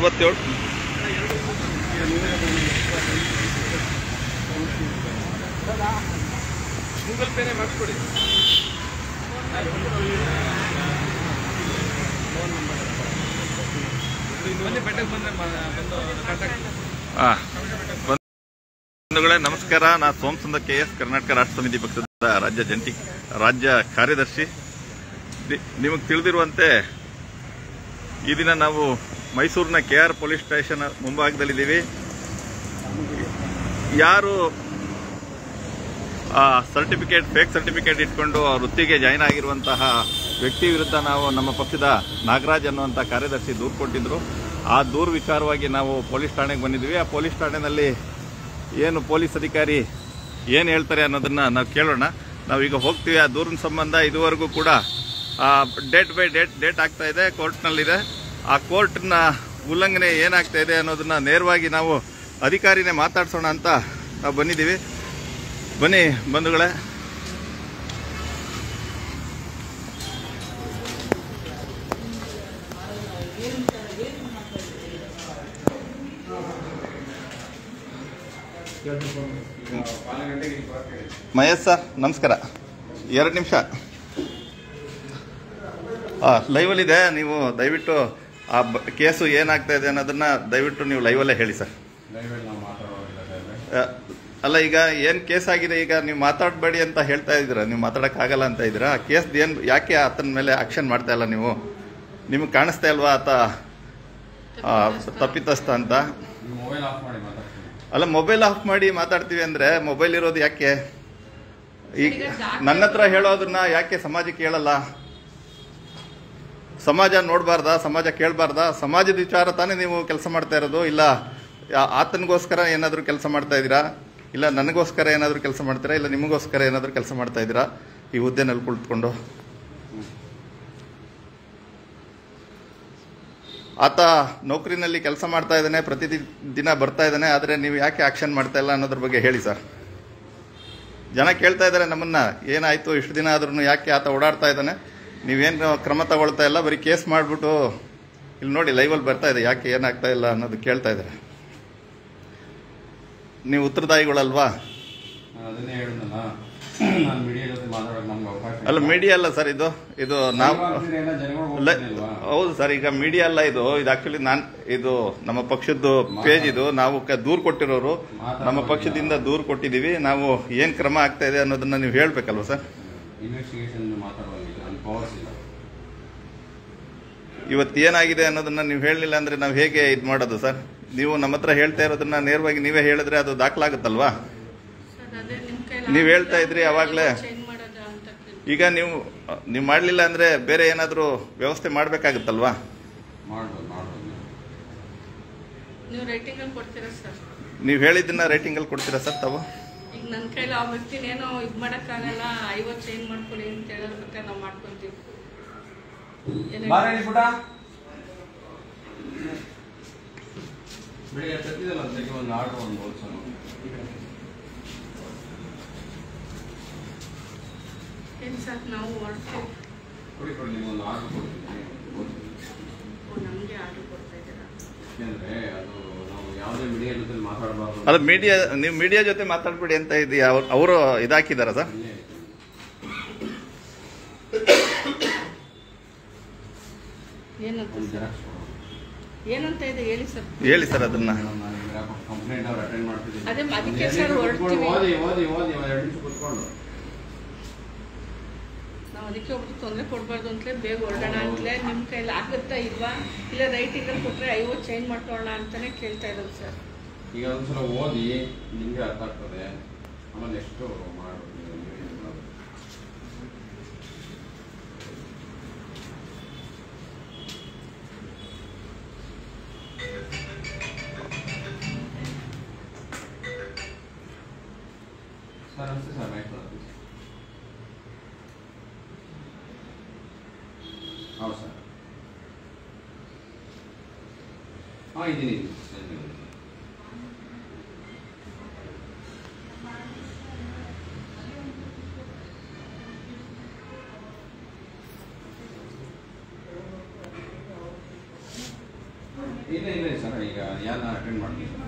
ಅರವತ್ತೇಳು ಗೂಗಲ್ ಪೇನೇ ಬಂಧುಗಳೇ ನಮಸ್ಕಾರ. ನಾ ಸೋಮಸಂದ ಕೆ ಎಸ್ ಕರ್ನಾಟಕ ರಾಷ್ಟ್ರ ಸಮಿತಿ ಪಕ್ಷದ ರಾಜ್ಯ ಜಂಟಿ ರಾಜ್ಯ ಕಾರ್ಯದರ್ಶಿ. ನಿಮಗೆ ತಿಳಿದಿರುವಂತೆ ಈ ದಿನ ನಾವು ಮೈಸೂರಿನ ಕೆ ಆರ್ ಪೊಲೀಸ್ ಸ್ಟೇಷನ್ ಮುಂಭಾಗದಲ್ಲಿದ್ದೀವಿ. ಯಾರು ಸರ್ಟಿಫಿಕೇಟ್, ಫೇಕ್ ಸರ್ಟಿಫಿಕೇಟ್ ಇಟ್ಕೊಂಡು ವೃತ್ತಿಗೆ ಜಾಯ್ನ್ ಆಗಿರುವಂತಹ ವ್ಯಕ್ತಿ ವಿರುದ್ಧ ನಾವು ನಮ್ಮ ಪಕ್ಷದ ನಾಗರಾಜ್ ಅನ್ನುವಂಥ ಕಾರ್ಯದರ್ಶಿ ದೂರು ಕೊಟ್ಟಿದ್ದರು ಆ ದೂರು ವಿಚಾರವಾಗಿ ನಾವು ಪೊಲೀಸ್ ಠಾಣೆಗೆ ಬಂದಿದ್ವಿ ಆ ಪೊಲೀಸ್ ಠಾಣೆಯಲ್ಲಿ ಏನು ಪೊಲೀಸ್ ಅಧಿಕಾರಿ ಏನು ಹೇಳ್ತಾರೆ ಅನ್ನೋದನ್ನು ನಾವು ಕೇಳೋಣ. ನಾವೀಗ ಹೋಗ್ತೀವಿ. ಆ ದೂರಿನ ಸಂಬಂಧ ಇದುವರೆಗೂ ಕೂಡ ಡೇಟ್ ಬೈ ಡೇಟ್ ಡೇಟ್ ಆಗ್ತಾ ಇದೆ ಕೋರ್ಟ್ನಲ್ಲಿದೆ ಆ ಕೋರ್ಟ್ನ ಉಲ್ಲಂಘನೆ ಏನಾಗ್ತಾ ಇದೆ ಅನ್ನೋದನ್ನ ನೇರವಾಗಿ ನಾವು ಅಧಿಕಾರಿನೇ ಮಾತಾಡ್ಸೋಣ ಅಂತ ನಾವು ಬಂದಿದ್ದೀವಿ. ಬನ್ನಿ ಬಂಧುಗಳೇ. ಮಹೇಶ್ ಸರ್, ನಮಸ್ಕಾರ. ಎರಡು ನಿಮಿಷ. ಲೈವಲ್ಲಿದೆ ನೀವು ದಯವಿಟ್ಟು ಆ ಬ- ಕೇಸು ಏನಾಗ್ತಾ ಇದೆ ಅನ್ನೋದನ್ನ ದಯವಿಟ್ಟು ನೀವು ಲೈವಲ್ಲೇ ಹೇಳಿ ಸರ್. ಅಲ್ಲ ಈಗ ಏನ್ ಕೇಸ್ ಆಗಿದೆ? ಈಗ ನೀವು ಮಾತಾಡಬೇಡಿ ಅಂತ ಹೇಳ್ತಾ ಇದ್ದೀರಾ? ನೀವು ಮಾತಾಡಕ್ ಆಗಲ್ಲ ಅಂತ ಇದ್ದೀರಾ? ಆ ಕೇಸ್ ಏನ್ ಯಾಕೆ ಆತನ ಮೇಲೆ ಆಕ್ಷನ್ ಮಾಡ್ತಾ ಇಲ್ಲ ನೀವು? ನಿಮ್ಗೆ ಕಾಣಿಸ್ತಾ ಇಲ್ವಾ ಆತ? ತಪ್ಪಿತಸ್ಥ ಅಂತ? ಮೊಬೈಲ್ ಆಫ್ ಮಾಡಿ ಮಾತಾಡ್ತೀನಿ. ಅಲ್ಲ ಮೊಬೈಲ್ ಆಫ್ ಮಾಡಿ ಮಾತಾಡ್ತೀವಿ ಅಂದ್ರೆ ಮೊಬೈಲ್ ಇರೋದು ಯಾಕೆ? ಈಗ ನನ್ನ ಹತ್ರ ಹೇಳೋದನ್ನ ಯಾಕೆ ಸಮಾಜಕ್ಕೆ ಹೇಳಲ್ಲ? ಸಮಾಜ ನೋಡಬಾರ್ದಾ, ಸಮಾಜ ಕೇಳಬಾರ್ದಾ? ಸಮಾಜದ ವಿಚಾರ ತಾನೇ ನೀವು ಕೆಲಸ ಮಾಡ್ತಾ ಇರೋದು? ಇಲ್ಲ ಆತನಿಗೋಸ್ಕರ ಏನಾದರೂ ಕೆಲಸ ಮಾಡ್ತಾ ಇದ್ದೀರಾ? ಇಲ್ಲ, ನನಗೋಸ್ಕರ ಏನಾದರೂ ಕೆಲಸ ಮಾಡ್ತೀರಾ? ಇಲ್ಲ, ನಿಮಗೋಸ್ಕರ ಏನಾದರೂ ಕೆಲಸ ಮಾಡ್ತಾ ಇದ್ದೀರಾ? ಈ ಹುದ್ದೆನಲ್ಲಿ ಕುಳಿತುಕೊಂಡು. ಆತ ನೌಕರಿನಲ್ಲಿ ಕೆಲಸ ಮಾಡ್ತಾ ಇದ್ದಾನೆ ಪ್ರತಿ ದಿನ ಬರ್ತಾ ಇದ್ದಾನೆ, ಆದರೆ ನೀವು ಯಾಕೆ ಆಕ್ಷನ್ ಮಾಡ್ತಾ ಇಲ್ಲ ಅನ್ನೋದ್ರ ಬಗ್ಗೆ ಹೇಳಿ ಸರ್. ಜನ ಕೇಳ್ತಾ ಇದ್ದಾರೆ ನಮ್ಮನ್ನ, ಏನಾಯಿತು, ಇಷ್ಟು ದಿನ ಆದ್ರೂ ಯಾಕೆ ಆತ ಓಡಾಡ್ತಾ ಇದ್ದಾನೆ? ನೀವೇನು ಕ್ರಮ ತಗೊಳ್ತಾ ಇಲ್ಲ ಬರೀ ಕೇಸ್ ಮಾಡಿಬಿಟ್ಟು ಇಲ್ಲಿ ನೋಡಿ ಲೈವಲ್ಲಿ ಬರ್ತಾ ಇದೆ ಯಾಕೆ ಏನಾಗ್ತಾ ಇಲ್ಲ ಅನ್ನೋದು ಕೇಳ್ತಾ ಇದ್ದಾರೆ ನೀವು ಉತ್ತರದಾಯಿಗಳಲ್ವಾ. ಅಲ್ಲ ಮೀಡಿಯಾ ಅಲ್ಲ ಸರ್ ಇದು ಇದು ನಾವು? ಹೌದು ಸರ್ ಈಗ ಮೀಡಿಯಾ ಅಲ್ಲ ಇದು ಇದು ಆಕ್ಚುಲಿ ನಾನ್ ಇದು ನಮ್ಮ ಪಕ್ಷದ್ದು ಪೇಜ್ ಇದು ನಾವು ದೂರ್ ಕೊಟ್ಟಿರೋರು ನಮ್ಮ ಪಕ್ಷದಿಂದ ದೂರು ಕೊಟ್ಟಿದೀವಿ ನಾವು ಏನ್ ಕ್ರಮ ಆಗ್ತಾ ಇದೆ ಅನ್ನೋದನ್ನ ನೀವು ಹೇಳ್ಬೇಕಲ್ವಾ ಸರ್ ಇನ್ವೆಸ್ಟಿಗೇಷನ್ ನನ್ನ ಇವತ್ತು ಏನಾಗಿದೆ ಅನ್ನೋದನ್ನ ನೀವು ಹೇಳಲಿಲ್ಲ ಅಂದ್ರೆ ನಾವು ಹೇಗೆ ಇದು ಮಾಡೋದು ಸರ್? ನೀವು ನಮ್ಮ ಹತ್ರ ಹೇಳ್ತಾ ಇರೋದನ್ನ ನೇರವಾಗಿ ನೀವೇ ಹೇಳಿದ್ರೆ ಅದು ದಾಖಲಾಗುತ್ತಲ್ವಾ? ನೀವು ನೀವ್ ಹೇಳ್ತಾ ಇದ್ರಿ ಅವಾಗಲೇ. ಚೇಂಜ್ ಮಾಡೋದ ಅಂತ ಈಗ ನೀವು ನೀವು ಮಾಡಲಿಲ್ಲ ಅಂದ್ರೆ ಬೇರೆ ಏನಾದರೂ ವ್ಯವಸ್ಥೆ ಮಾಡಬೇಕಾಗುತ್ತಲ್ವಾ? ನೀವು ರೈಟಿಂಗ್ ಅಲ್ಲಿ ಕೊಡ್ತೀರಾ ಸರ್? ನೀವು ಹೇಳಿದ್ದನ್ನ ರೈಟಿಂಗಲ್ಲಿ ಅಲ್ಲಿ ಕೊಡ್ತೀರಾ ಸರ್ ತಾವು? ನನ್ನ ಕೈಲಿ ಆ ವ್ಯಕ್ತಿನ ಏನೋ ಮಾಡೋಕ್ಕಾಗಲ್ಲ ಮಾಡಕ್ಕಾಗಲ್ಲ ಐವತ್ತು ಚೇಂಜ್ ಮಾಡ್ಕೊಳ್ಳಿ ಅಂತ ಹೇಳೋದಕ್ಕೆ ನಾವು ಮಾಡ್ಕೊಂತೀವಿ. ಏನೇ- ಬಾರೇಳಿ ಪುಟ. ಬೆಳಿಗ್ಗೆ ತತ್ತಿದಲ್ಲ ಅದಕ್ಕೆ ಒಂದು ಆರ್ಡರ್ ಒಂದು ಹೋಲ್ಸೋಣ ಏನ್ ಸರ್ ನಾವು ಹೊರಡ್ತೀವಿ ಕೊಡಿ ಆರ್ಡರ್ ಕೊಡ್ತೀನಿ. ಓ ನಮ್ಗೆ ಆರ್ಡರ್ ಕೊಡ್ತಾ ಇದ್ದೀರಾ? ಯಾಕೆಂದ್ರೆ ಅದು ಅಲ್ಲ ಮೀಡಿಯಾ ನೀವು ಮೀಡಿಯಾ ಜೊತೆ ಮಾತಾಡ್ಬೇಡಿ ಅಂತ ಇದೆಯಾ? ಅವರು ಇದಾಕಿದಾರ ಸರ್? ಏನಂತ ಇದೆ ಹೇಳಿ ಸರ್. ಹೇಳಿ ಸರ್ ಅದನ್ನ. ಕಂಪ್ಲೇಂಟ್ ಅವ್ರು ಅಟೆಂಡ್ ಮಾಡ್ತಿದ್ದೀನಿ. ಓದಿ ಓದಿ ಓದಿ ಎರಡು ನಿಮಿಷ ಕೂತ್ಕೊಂಡು. ನಾವು ಅದಕ್ಕೆ ಒಬ್ರು ತೊಂದರೆ ಕೊಡಬಾರ್ದು ಅಂತಲೇ ಬೇಗ ಹೊರಡೋಣ ಅಂತಲೇ ನಿಮ್ಮ ಕೈಲಿ ಆಗುತ್ತಾ ಇಲ್ವಾ? ಇಲ್ಲ ರೈಟಿಂಗ್ ಕೊಟ್ಟರೆ ಕೊಟ್ರೆ ಐವತ್ತು ಚೇಂಜ್ ಮಾಡ್ಕೊಳ್ಳೋಣ ಅಂತಲೇ ಕೇಳ್ತಾ ಇರೋದು ಸರ್. ಈಗ ಒಂದ್ಸಲ ಓದಿ ನಿಮಗೆ ಅರ್ಥ ಆಗ್ತದೆ. ಆಮೇಲೆ ಎಷ್ಟು ಮಾಡೋದು ನೀವು ಏನ್ ಮಾಡೋದು. ಸರ್ ನಮಸ್ತೆ ಸರ್ ಮೈಕ್ ಪ್ಲೀಸ್ ಹೌದು ಸರ್ ಹಾಂ ಇದ್ದೀನಿ ಇದ್ದೀನಿ ಸರಿ. ಇಲ್ಲ ಇಲ್ಲ ಇದೆ ಸರ್ ಈಗ ಯಾರನ್ನ ಅಟೆಂಡ್ ಮಾಡ್ತೀನಿ ಸರ್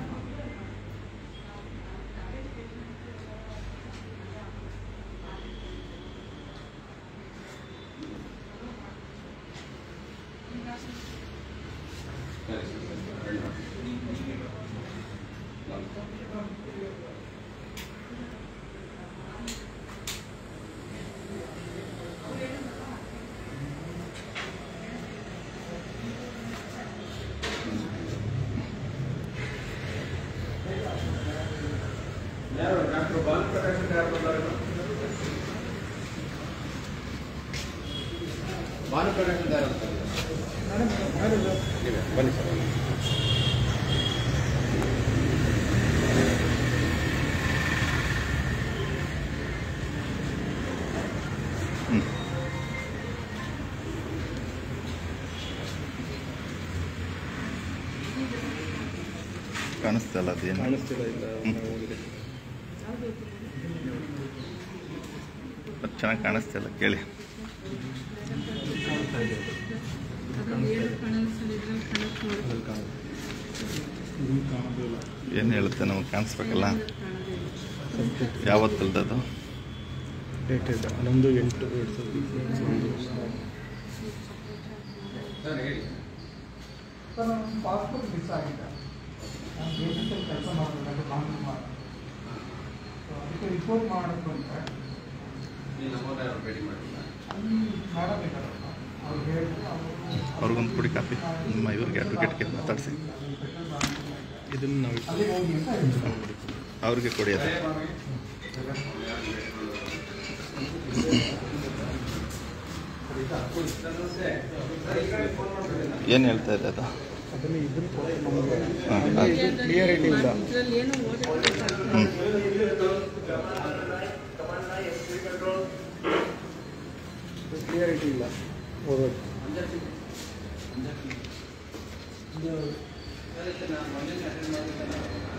ಸರಿ ಸರ್ ಸರಿ ಅಟೆಂಡ್ ಮಾಡ್ತೀನಿ ಯಾರು ಡಾಕ್ಟರ್ ಬಾಲಪ್ರಕಾಶ್ ಅಂತ ಯಾರು ಬಂದಾರೆ ಬಾಲಪ್ರಕಾಶ್ ಅಂತ ಯಾರು ಬರ್ತಾರೆ? ನೀವೇ, ಬನ್ನಿ ಸರ್ ಕಾಣಿಸ್ತಾ ಇಲ್ಲ ಅದೇನು ಚೆನ್ನಾಗಿ ಕಾಣಿಸ್ತಾ ಇಲ್ಲ ಕೇಳಿ. ಏನು ಹೇಳುತ್ತೆ ನಮಗೆ ಕಾಣಿಸ್ಬೇಕಲ್ಲ? ಯಾವತ್ತಲ್ದದು ಡೇಟ್ ಇದೆ ಹನ್ನೊಂದು ಎಂಟು ಎರಡು ಸಾವಿರದ ದೇಶದಲ್ಲಿ ಕೆಲಸ ಮಾಡಬೇಕಾದ್ರೆ ಕಾಂಟ್ಯಾಕ್ಟ್ ಮಾಡಬೇಕು ಸೊ ಅದಕ್ಕೆ ರಿಪೋರ್ಟ್ ಮಾಡಬೇಕು ಅಂತ ಇದ್ದಾರಲ್ಲ ಅವ್ರು ಹೇಳಿದ್ರು ಅವ್ರಿಗೊಂದು ಕೊಡಿ ಕಾಫಿ ನಿಮ್ಮ ಇವ್ರಿಗೆ ಅಡ್ವೊಕೇಟ್ಗೆ ಮಾತಾಡಿಸಿ. ಇದನ್ನು ನಾವು ಅವ್ರಿಗೆ ಕೊಡಿ ಅದು. ಏನು ಹೇಳ್ತಾ ಇದೆ ಅದು ಅದನ್ನು ಇದನ್ನು ಕೊಟ್ಟು ನಮಗೆ ಹಾಂ ಇಲ್ಲ ಕ್ಲಿಯರಿಟಿ ಇಲ್ಲ ಓದಕ್ಕೆ. ಅಟೆಂಡ್ ಕ್ಲಿಯರಿಟಿ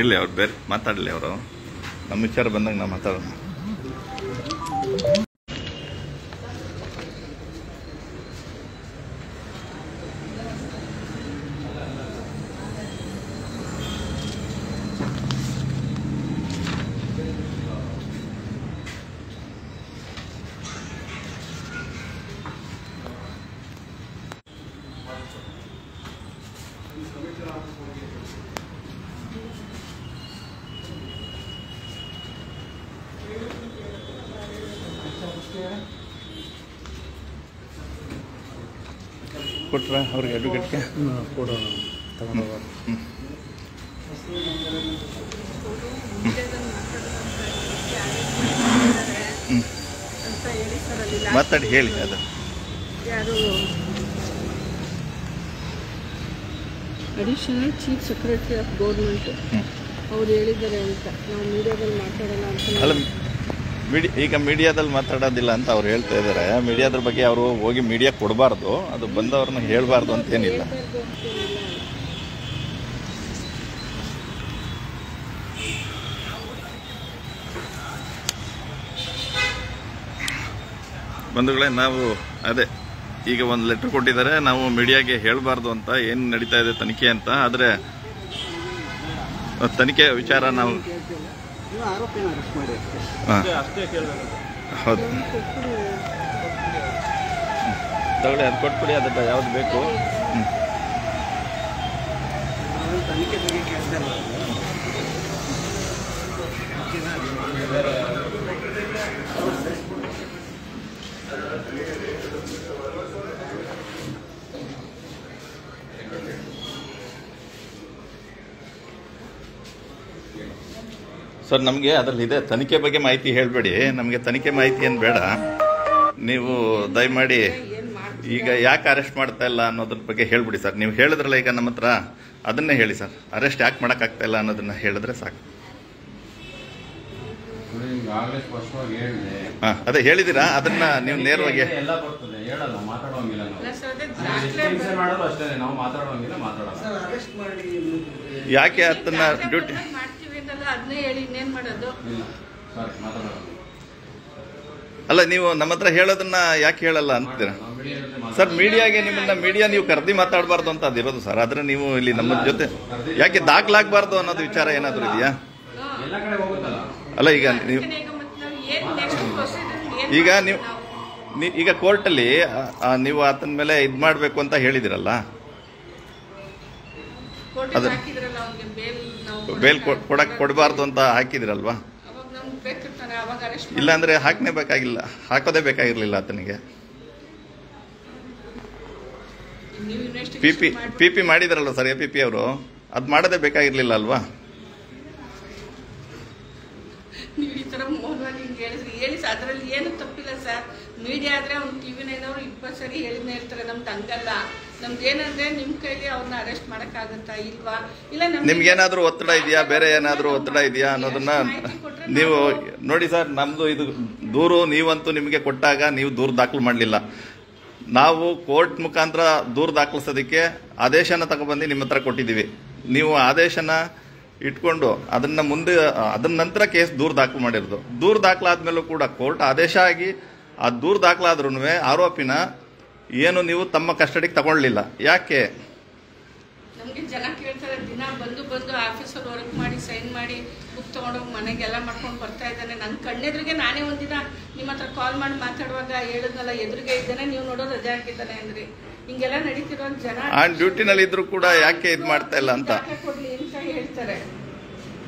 ಇರಲಿ ಅವ್ರು ಬೇರೆ ಮಾತಾಡಲಿ ಅವರು. ನಮ್ಮ ವಿಚಾರ ಬಂದಾಗ ನಾವು ಮಾತಾಡೋಣ. ಕೊಟ್ರ ಅವ್ರಿಗೆ ಅಡ್ವೊಕೇಟ್ಗೆ ಕೊಡೋಣ ತಗೊಂಡೋಗ ಹ್ಞೂ ಹ್ಞೂ ಅಂತ. ಹೇಳಿ ಸರ್ ಅಲ್ಲಿ ಮಾತಾಡಿ ಹೇಳಿ ಅದು. ಯಾರು? Additional chief secretary of government ಅವ್ರು ಹೇಳಿದ್ದಾರೆ ಅಂತ. ನಾವು ಮೀಡಿಯಾದಲ್ಲಿ ಮಾತಾಡೋಣ ಅಂತ. ಅಲ್ಲ ಮೀಡಿ, ಈಗ ಮೀಡಿಯಾದಲ್ಲಿ ಮಾತಾಡೋದಿಲ್ಲ ಅಂತ ಅವ್ರು ಹೇಳ್ತಾ ಇದ್ದಾರೆ ಮೀಡಿಯಾದ್ರ ಬಗ್ಗೆ ಅವರು ಹೋಗಿ ಮೀಡಿಯಾ ಕೊಡಬಾರ್ದು. ಅದು ಬಂದವ್ರನ್ನ ಹೇಳಬಾರ್ದು ಅಂತೇನಿಲ್ಲ. ಬಂಧುಗಳೇ, ನಾವು ಅದೇ, ಈಗ ಒಂದು ಲೆಟರ್ ಕೊಟ್ಟಿದ್ದಾರೆ. ನಾವು ಮೀಡಿಯಾಗೆ ಹೇಳಬಾರ್ದು ಅಂತ ಏನು ನಡೀತಾ ಇದೆ ತನಿಖೆ ಅಂತ. ಆದರೆ, ತನಿಖೆ ವಿಚಾರ ನಾವು ಹಾಂ. ಹೌದು. ತಗೊಳ್ಳಿ ಅದು ಕೊಟ್ಬಿಡಿ ಅದಕ್ಕೆ ಯಾವ್ದು ಬೇಕು. ಹ್ಞೂ ಸರ್ ನಮಗೆ ಅದರಲ್ಲಿ ಇದೆ. ತನಿಖೆ ಬಗ್ಗೆ ಮಾಹಿತಿ ಹೇಳಬೇಡಿ. ನಮಗೆ ತನಿಖೆ ಮಾಹಿತಿ ಏನು ಬೇಡ. ನೀವು ದಯಮಾಡಿ ಈಗ ಯಾಕೆ ಅರೆಸ್ಟ್ ಮಾಡ್ತಾ ಇಲ್ಲ ಅನ್ನೋದ್ರ ಬಗ್ಗೆ ಹೇಳ್ಬಿಡಿ ಸರ್. ನೀವು ಹೇಳಿದ್ರಲ್ಲ ಈಗ ನಮ್ಮ ಹತ್ರ. ಅದನ್ನೇ ಹೇಳಿ ಸರ್. ಅರೆಸ್ಟ್ ಯಾಕೆ ಮಾಡೋಕ್ಕಾಗ್ತಾ ಇಲ್ಲ ಅನ್ನೋದನ್ನ ಹೇಳಿದ್ರೆ ಸಾಕು. ಹಾಂ ಅದೇ ಹೇಳಿದ್ದೀರಾ ಅದನ್ನ ನೀವು ನೇರವಾಗಿ ಎಲ್ಲ ಬರ್ತದೆ ಹೇಳಲ್ಲ ಮಾತಾಡೋಂಗಿಲ್ಲ ಸರ್ ಅದೇ ನಾವು ದಾಖಲೆ ಎಷ್ಟು ಹಿಂಸೆ ಮಾಡೋದು ಅಷ್ಟೇ. ನಾವು ಮಾತಾಡೋಂಗಿಲ್ಲ ಮಾತಾಡಲ್ಲ. ಸರ್ ಅರೆಸ್ಟ್ ಮಾಡಿ ಯಾಕೆ ಅದನ್ನ ಡ್ಯೂಟಿ ಅದನ್ನೇ ಹೇಳಿ ಇನ್ನೇನ್ ಮಾಡೋದು? ಇಲ್ಲ ಸರ್ ಮಾತಾಡೋಲ್ಲ ಅಲ್ಲ ನೀವು ನಮ್ಮ ಹತ್ರ ಹೇಳೋದನ್ನ ಯಾಕೆ ಹೇಳಲ್ಲ ಅಂತೀರಾ. ಸರ್ ಮೀಡಿಯಾಗೆ ನಿಮ್ಮನ್ನ ಮೀಡಿಯಾ ನೀವು ಕರೆದಿ ಮಾತಾಡಬಾರ್ದು ಅಂತ ಅದಿರೋದು ಸರ್. ಆದ್ರೆ ನೀವು ಇಲ್ಲಿ ನಮ್ಮ ಜೊತೆ ಯಾಕೆ ದಾಖಲಾಗಬಾರ್ದು ಅನ್ನೋದು ವಿಚಾರ ಏನಾದರೂ ಇದೆಯಾ? ಎಲ್ಲ ಕಡೆ ಹೋಗುತ್ತಲ್ಲ? ಅಲ್ಲ ಈಗ ನೀವು ಈಗ ಮತ್ತೆ ನಾವು ಈಗ ಮಾಡ್ಬೇಕು ನೀವು ನಾವು? ನೀ- ಈಗ ಕೋರ್ಟಲ್ಲಿ ನೀವು ಆತನ ಮೇಲೆ ಇದು ಮಾಡಬೇಕು ಅಂತ ಹೇಳಿದಿರಲ್ಲ? ಅದು- ಬೇಲ್ ನಾವು ಬೇಲ್ ಕೊಡಕ್ ಕೊಡಬಾರ್ದು ಅಂತ ಹಾಕಿದಿರಲ್ವಾ? ಇಲ್ಲಾಂದ್ರೆ ಹಾಕನೇ ಬೇಕಾಗಿಲ್ಲ, ಹಾಕೋದೇ ಬೇಕಾಗಿರ್ಲಿಲ್ಲ ಆತನಿಗೆ. ಪಿ ಪಿ ಮಾಡಿದಾರಲ್ಲ ಸರ್ ಎ ಪಿ ಪಿ ಅವರು? ಅದು ಮಾಡೋದೇ ಬೇಕಾಗಿರ್ಲಿಲ್ಲ ಅಲ್ವಾ? ನೀವು ಈ ತರ ಮೌನವಾಗಿ ಹೇಳಿದ್ರಿ. ಹೇಳಿ ಅದ್ರಲ್ಲಿ ಏನು ತಪ್ಪಿಲ್ಲ ಸರ್. ಮೀಡಿಯಾ ಆದರೆ ಅವ್ನು ಟಿ ನೈನವರು ಇಪ್ಪತ್ತು ಸರಿ ಹೇಳಿದ್ನೇ ಇರ್ತಾರೆ ನಮ್ದು ಹಂಗಲ್ಲ ನಮ್ದು ಏನಂದ್ರೆ ನಿಮ್ ಕೈಲಿ ಅವ್ರನ್ನ ಅರೆಸ್ಟ್ ಮಾಡಕ್ಕಾಗತ್ತಾ ಇಲ್ವಾ? ಇಲ್ಲ ನಮ್ಗೆ- ನಿಮ್ಗೇನಾದ್ರೂ ಒತ್ತಡ ಇದೆಯಾ? ಬೇರೆ ಏನಾದ್ರೂ ಒತ್ತಡ ಇದೆಯಾ ಅನ್ನೋದನ್ನ ನೀವು ನೋಡಿ ಸರ್ ನಮ್ದು ಇದು ದೂರು ನೀವಂತೂ ನಿಮಗೆ ಕೊಟ್ಟಾಗ ನೀವು ದೂರು ದಾಖಲು ಮಾಡಲಿಲ್ಲ. ನಾವು ಕೋರ್ಟ್ ಮುಖಾಂತರ ದೂರು ದಾಖಲಿಸೋದಕ್ಕೆ ಆದೇಶನ ತಗೊಬಂದು ನಿಮ್ಮ ಹತ್ರ ಕೊಟ್ಟಿದ್ದೀವಿ. ನೀವು ಆದೇಶನ ಇಟ್ಕೊಂಡು ಅದನ್ನ ಮುಂದೆ ಅದನ್ನ ನಂತರ ಕೇಸ್ ದೂರು ದಾಖಲು ಮಾಡಿರೋದು. ದೂರು ದಾಖಲಾದ್ಮೇಲೂ ಕೂಡ ಕೋರ್ಟ್ ಆದೇಶ ಆಗಿ ಆ ದೂರು ದಾಖಲಾದ್ರೂ ಆರೋಪಿನ ಏನು ನೀವು ತಮ್ಮ ಕಸ್ಟಡಿಗೆ ತಗೊಳ್ಳಿಲ್ಲ. ಯಾಕೆ? ನಮಗೆ ಜನ ಕೇಳ್ತಾರೆ ದಿನ ಬಂದು ಬಂದು ಆಫೀಸಲ್ಲಿ ವರ್ಕ್ ಮಾಡಿ ಸೈನ್ ಮಾಡಿ ಬುಕ್ ತಗೊಂಡೋಗಿ ಮನೆಗೆಲ್ಲ ಮಾಡ್ಕೊಂಡು ಬರ್ತಾ ಇದ್ದಾನೆ. ನನ್ನ ಕಣ್ಣೆದ್ರಿಗೆ ನಾನೇ ಒಂದಿನ ನಿಮ್ಮ ಹತ್ರ ಕಾಲ್ ಮಾಡಿ ಮಾತಾಡುವಾಗ ಹೇಳಿದ್ನಲ್ಲ ಎದುರಿಗೆ ಇದ್ದಾನೆ ನೀವು ನೋಡೋ ರಜೆ ಹಾಕಿದ್ದಾನೆ ಅಂದ್ರಿ. ಹಿಂಗೆಲ್ಲ ನಡೀತಿರೋ ಜನ ಡ್ಯೂಟಿನಲ್ಲಿ ಇದ್ರು ಕೂಡ ಯಾಕೆ ಇದು ಮಾಡ್ತಾ ಇಲ್ಲ ಅಂತ? ಕೊಡ್ಲಿ ಅಂತ ಹೇಳ್ತಾರೆ.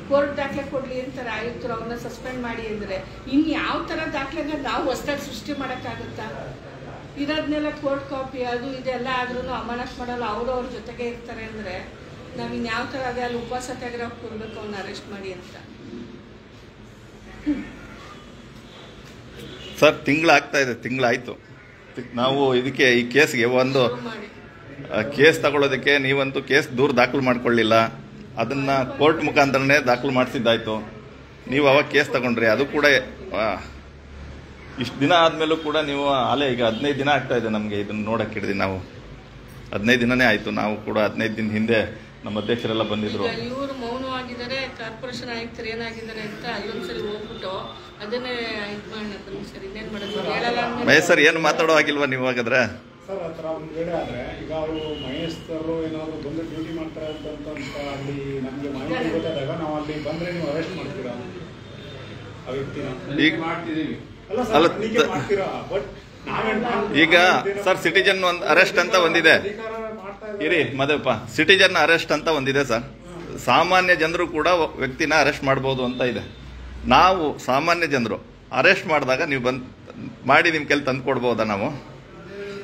ಕೋರ್ಟ್ ದಾಖಲೆ ಕೊಡ್ಲಿ ಅಂತಾರೆ ಆಯುಕ್ತರು ಅವ್ರನ್ನ ಸಸ್ಪೆಂಡ್ ಮಾಡಿ ಅಂದ್ರೆ ಇನ್ನು ಯಾವ ತರ ದಾಖಲೆನ ನಾವು ಹೊಸದಾಗಿ ಸೃಷ್ಟಿ ಮಾಡೋಕ್ಕಾಗುತ್ತಾ? ಇರೋದನ್ನೆಲ್ಲ ಕೋರ್ಟ್ ಕಾಪಿ ಅದು ಇದೆಲ್ಲ ಆದ್ರೂ ಅಮಾನತ್ ಮಾಡಲ್ಲ ಅವರು ಅವ್ರ ಜೊತೆಗೆ ಇರ್ತಾರೆ ಅಂದ್ರೆ ನಾವು ಇನ್ನು ಯಾವ ತರ ಅದೇ ಅಲ್ಲಿ ಉಪವಾಸ ಸತ್ಯಾಗ್ರಹ ಕೊಡ್ಬೇಕು ಅವ್ನ ಅರೆಸ್ಟ್ ಮಾಡಿ ಅಂತ. ಸರ್ ತಿಂಗಳಾಗ್ತಾ ಇದೆ ತಿಂಗಳಾಯ್ತು. ನಾವು ಇದಕ್ಕೆ ಈ ಕೇಸ್ಗೆ ಒಂದು ಕೇಸ್ ತಗೊಳ್ಳೋದಕ್ಕೆ ನೀವಂತೂ ಕೇಸ್ ದೂರ ದಾಖಲು ಮಾಡ್ಕೊಳ್ಳಿಲ್ಲ. ಅದನ್ನ ಕೋರ್ಟ್ ಮುಖಾಂತರನೇ ದಾಖಲು ಮಾಡಿಸಿದ್ದಾಯ್ತು. ನೀವು ಅವಾಗ ಕೇಸ್ ತಗೊಂಡ್ರಿ ಅದು ಕೂಡ ಇಷ್ಟು ದಿನ ಆದ್ಮೇಲೂ ಕೂಡ ನೀವು ಅಲೆ ಈಗ ಹದಿನೈದು ದಿನ ಆಗ್ತಾ ಇದೆ ನಮಗೆ ಇದನ್ನ ನೋಡಕ್ಕೆ ಹಿಡಿದ್ವಿ ನಾವು. ಹದಿನೈದು ದಿನನೇ ಆಯ್ತು ನಾವು ಕೂಡ ಹದಿನೈದು ದಿನ ಹಿಂದೆ ನಮ್ಮ ಅಧ್ಯಕ್ಷರೆಲ್ಲ ಬಂದಿದ್ರು. ಈಗ ಇವರು ಮೌನವಾಗಿದ್ದಾರೆ ಕಾರ್ಪೊರೇಷನ್ ಆಯುಕ್ತರು ಏನಾಗಿದ್ದಾರೆ ಅಂತ ಅಲ್ಲೊಂದ್ಸರಿ ಹೋಗ್ಬಿಟ್ಟು ಅದನ್ನೇ ಇದು ಮಾಡೋಣ ಬನ್ನಿ ಸರ್ ಇನ್ನೇನ್ ಮಾಡೋದು ಹೇಳಲ್ಲ ಮಹೇಶ್ ಸರ್ ಏನು ಮಾತಾಡೋ ಆಗಿಲ್ವಾ ನೀವು ಹಾಗಾದ್ರೆ? ಸರ್ ಆ ಥರ ಒಂದು ವೇಳೆ ಆದರೆ ಈಗ ಅವರು ಮಹೇಶ್ ಏನಾದರೂ ಬಂದು ಡ್ಯೂಟಿ ಮಾಡ್ತಾರೆ ಅಂತ ಅಂತ ಅಲ್ಲಿ ನಮಗೆ ಮಾಹಿತಿ ಗೊತ್ತಾದಾಗ ನಾವು ಅಲ್ಲಿ ಬಂದ್ರೆ ನೀವು ಅರೆಸ್ಟ್ ಮಾಡ್ತೀರಾ ಆ ವ್ಯಕ್ತಿನ. ಮಾಡ್ತಿದ್ದೀವಿ ಈಗ- ಅಲ್ಲ ಸರ್ ಮಾಡ್ತೀರಾ? ಬಟ್ ಈಗ ಸರ್ ಸಿಟಿಜನ್ ಒಂದು ಅರೆಸ್ಟ್ ಅಂತ ಒಂದಿದೆ ಇರಿ ಮದಪ್ಪ ಸಿಟಿಜನ್ ಅರೆಸ್ಟ್ ಅಂತ ಒಂದಿದೆ ಸರ್. ಸಾಮಾನ್ಯ ಜನರು ಕೂಡ ವ್ಯಕ್ತಿನ ಅರೆಸ್ಟ್ ಮಾಡ್ಬೋದು ಅಂತ ಇದೆ. ನಾವು ಸಾಮಾನ್ಯ ಜನರು ಅರೆಸ್ಟ್ ಮಾಡಿದಾಗ ನೀವು ಬಂದ್ ಮಾಡಿ ನಿಮ್ಮ ಕೆಲ್ ತಂದು ಕೊಡ್ಬೋದಾ ನಾವು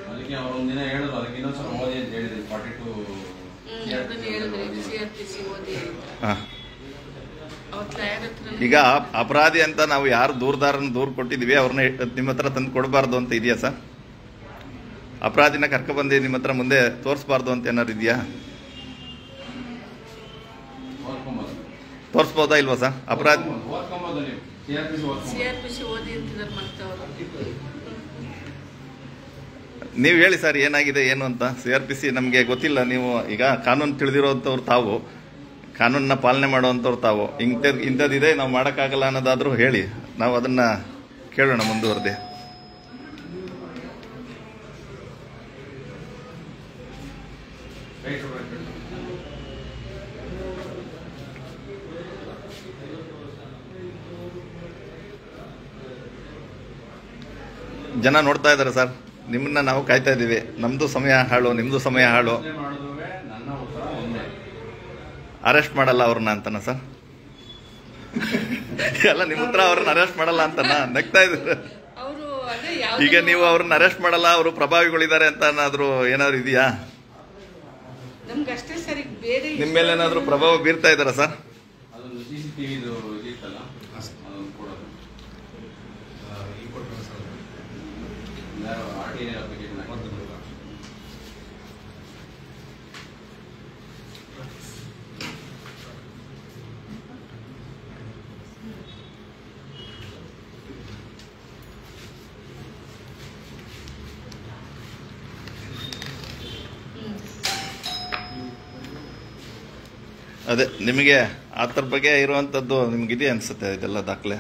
ಅದಕ್ಕೆ ಅವ್ರು ಒಂದಿನ ಹೇಳಿದ್ರು ಅದಕ್ಕೆ ಇನ್ನೊಂದ್ಸಲ ಓದಿ ಅಂತ ಹೇಳಿದ್ರು ಫಾರ್ಟಿ ಟು ಹ್ಮ್, ಅದನ್ನ ಹೇಳಿದ್ರೆ ಸಿ ಆರ್ ಪಿ ಸಿ ಓದಿ ಅಂತ. ಹಾ. ಅವತ್ತು ಈಗ ಅಪರಾಧಿ ಅಂತ ನಾವು ಯಾರು ದೂರದಾರನ ದೂರ ಕೊಟ್ಟಿದೀವಿ ಅವ್ರನ್ನ ನಿಮ್ಮ ಹತ್ರ ತಂದು ಕೊಡಬಾರ್ದು ಅಂತ ಇದೆಯಾ ಸರ್? ಅಪರಾಧಿನ ಕರ್ಕೊಬಂದು ನಿಮ್ಮ ಹತ್ರ ಮುಂದೆ ತೋರಿಸ್ಬಾರ್ದು ಅಂತ ಏನಾರು ಇದೆಯಾ? ತೋರಿಸ್ಬೋದಾ ಇಲ್ವಾ ಸರ್? ಅಪರಾಧಿ ಓದ್ಕೊಂಬೋದು ನೀವು C R P C C ಓದ್ಕೊಂಬೋದು R P C ಓದಿ ಅಂತಿದ್ದಾರೆ ಮಾಡ್ತಾವ್ರು ನೀವು ಹೇಳಿ ಸರ್, ಏನಾಗಿದೆ, ಏನು ಅಂತ. ಸಿ ಆರ್ ಪಿ ಸಿ ನಮಗೆ ಗೊತ್ತಿಲ್ಲ. ನೀವು ಈಗ ಕಾನೂನು ತಿಳಿದಿರೋಂಥವ್ರು ತಾವು, ಕಾನೂನನ್ನ ಪಾಲನೆ ಮಾಡುವಂಥವ್ರು ತಾವು. ಇಂಥದ್ದು ಇಂಥದ್ದಿದೆ, ನಾವು ಮಾಡೋಕ್ಕಾಗಲ್ಲ ಅನ್ನೋದಾದರೂ ಹೇಳಿ. ನಾವು ಅದನ್ನು ಕೇಳೋಣ ಮುಂದುವರೆದೆ. ಜನ ನೋಡ್ತಾ ಇದ್ದಾರೆ ಸರ್. ನಿಮ್ಮನ್ನ ನಾವು ಕಾಯ್ತಾ ಇದ್ದೀವಿ. ನಮ್ಮದು ಸಮಯ ಹಾಳು ನಿಮ್ಮದು ಸಮಯ ಹಾಳು. ಪ್ರಶ್ನೆ ಉತ್ತರ ಒಂದೇ ಅರೆಸ್ಟ್ ಮಾಡಲ್ಲ ಅವ್ರನ್ನ ಅಂತನ ಸರ್? ಎಲ್ಲ ನಿಮ್ಮ ಹತ್ರ ಅವ್ರನ್ನ ಅರೆಸ್ಟ್ ಮಾಡಲ್ಲ ಅಂತನ? ನಗ್ತಾ ಇದ್ದಾರೆ? ಈಗ ನೀವು ಅವ್ರನ್ನ ಅರೆಸ್ಟ್ ಮಾಡಲ್ಲ ಅವರು ಪ್ರಭಾವಿಗಳಿದ್ದಾರೆ ಅಂತ ಏನಾದ್ರು ಏನಾದ್ರು ಇದೆಯಾ? ನಿಮ್ ಅಷ್ಟೇ ಸರಿ ಬೇರೆ ನಿಮ್ಮ ಮೇಲೆ ಏನಾದ್ರು ಪ್ರಭಾವ ಬೀರ್ತಾ ಇದಾರ ಸರ್. ಅದೇ ನಿಮಗೆ ಆ ಥರ ಬಗ್ಗೆ ಇರುವಂಥದ್ದು ನಿಮಗಿದೆ ಅನಿಸುತ್ತೆ ಇದೆಲ್ಲ ದಾಖಲೆ?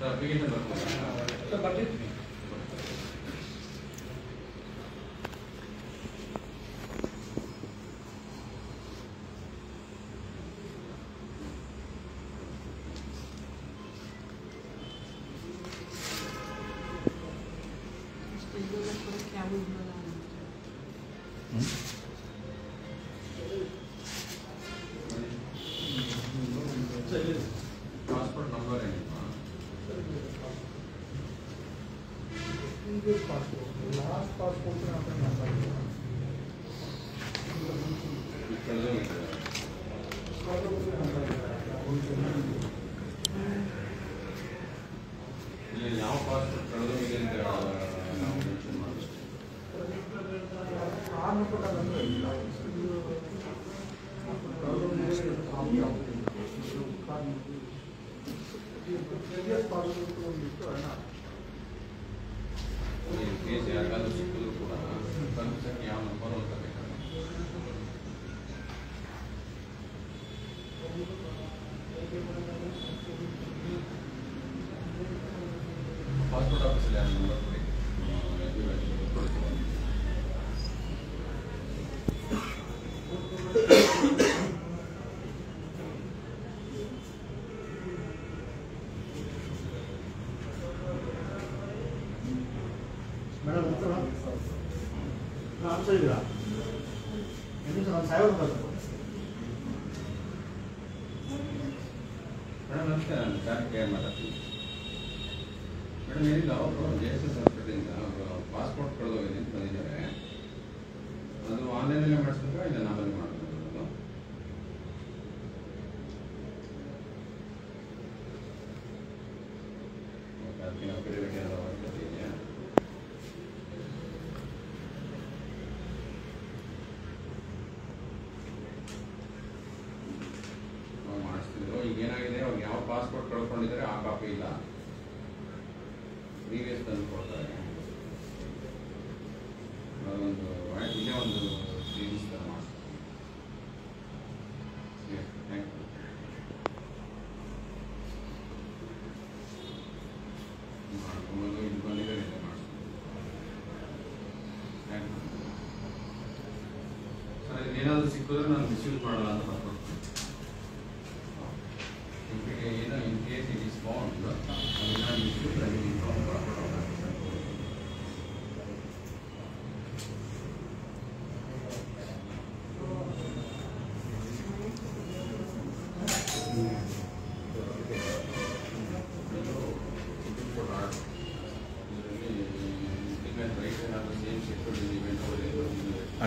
सर बकेट சொல்லிருக்கிறார் ಏನಾದರೂ ಸಿಕ್ಕಿದ್ರೆ ನಾನು ಮಿಸ್ಯೂಸ್ ಮಾಡಲ್ಲ ಅಂತ ಬರ್ಕೊಡ್ತೀನಿ. ಏನೋ in case it is bound ಅದನ್ನು ಮಿಸ್ಯೂಸ್ ಐ ವಿಲ್ ಇನ್ಫಾರ್ಮ್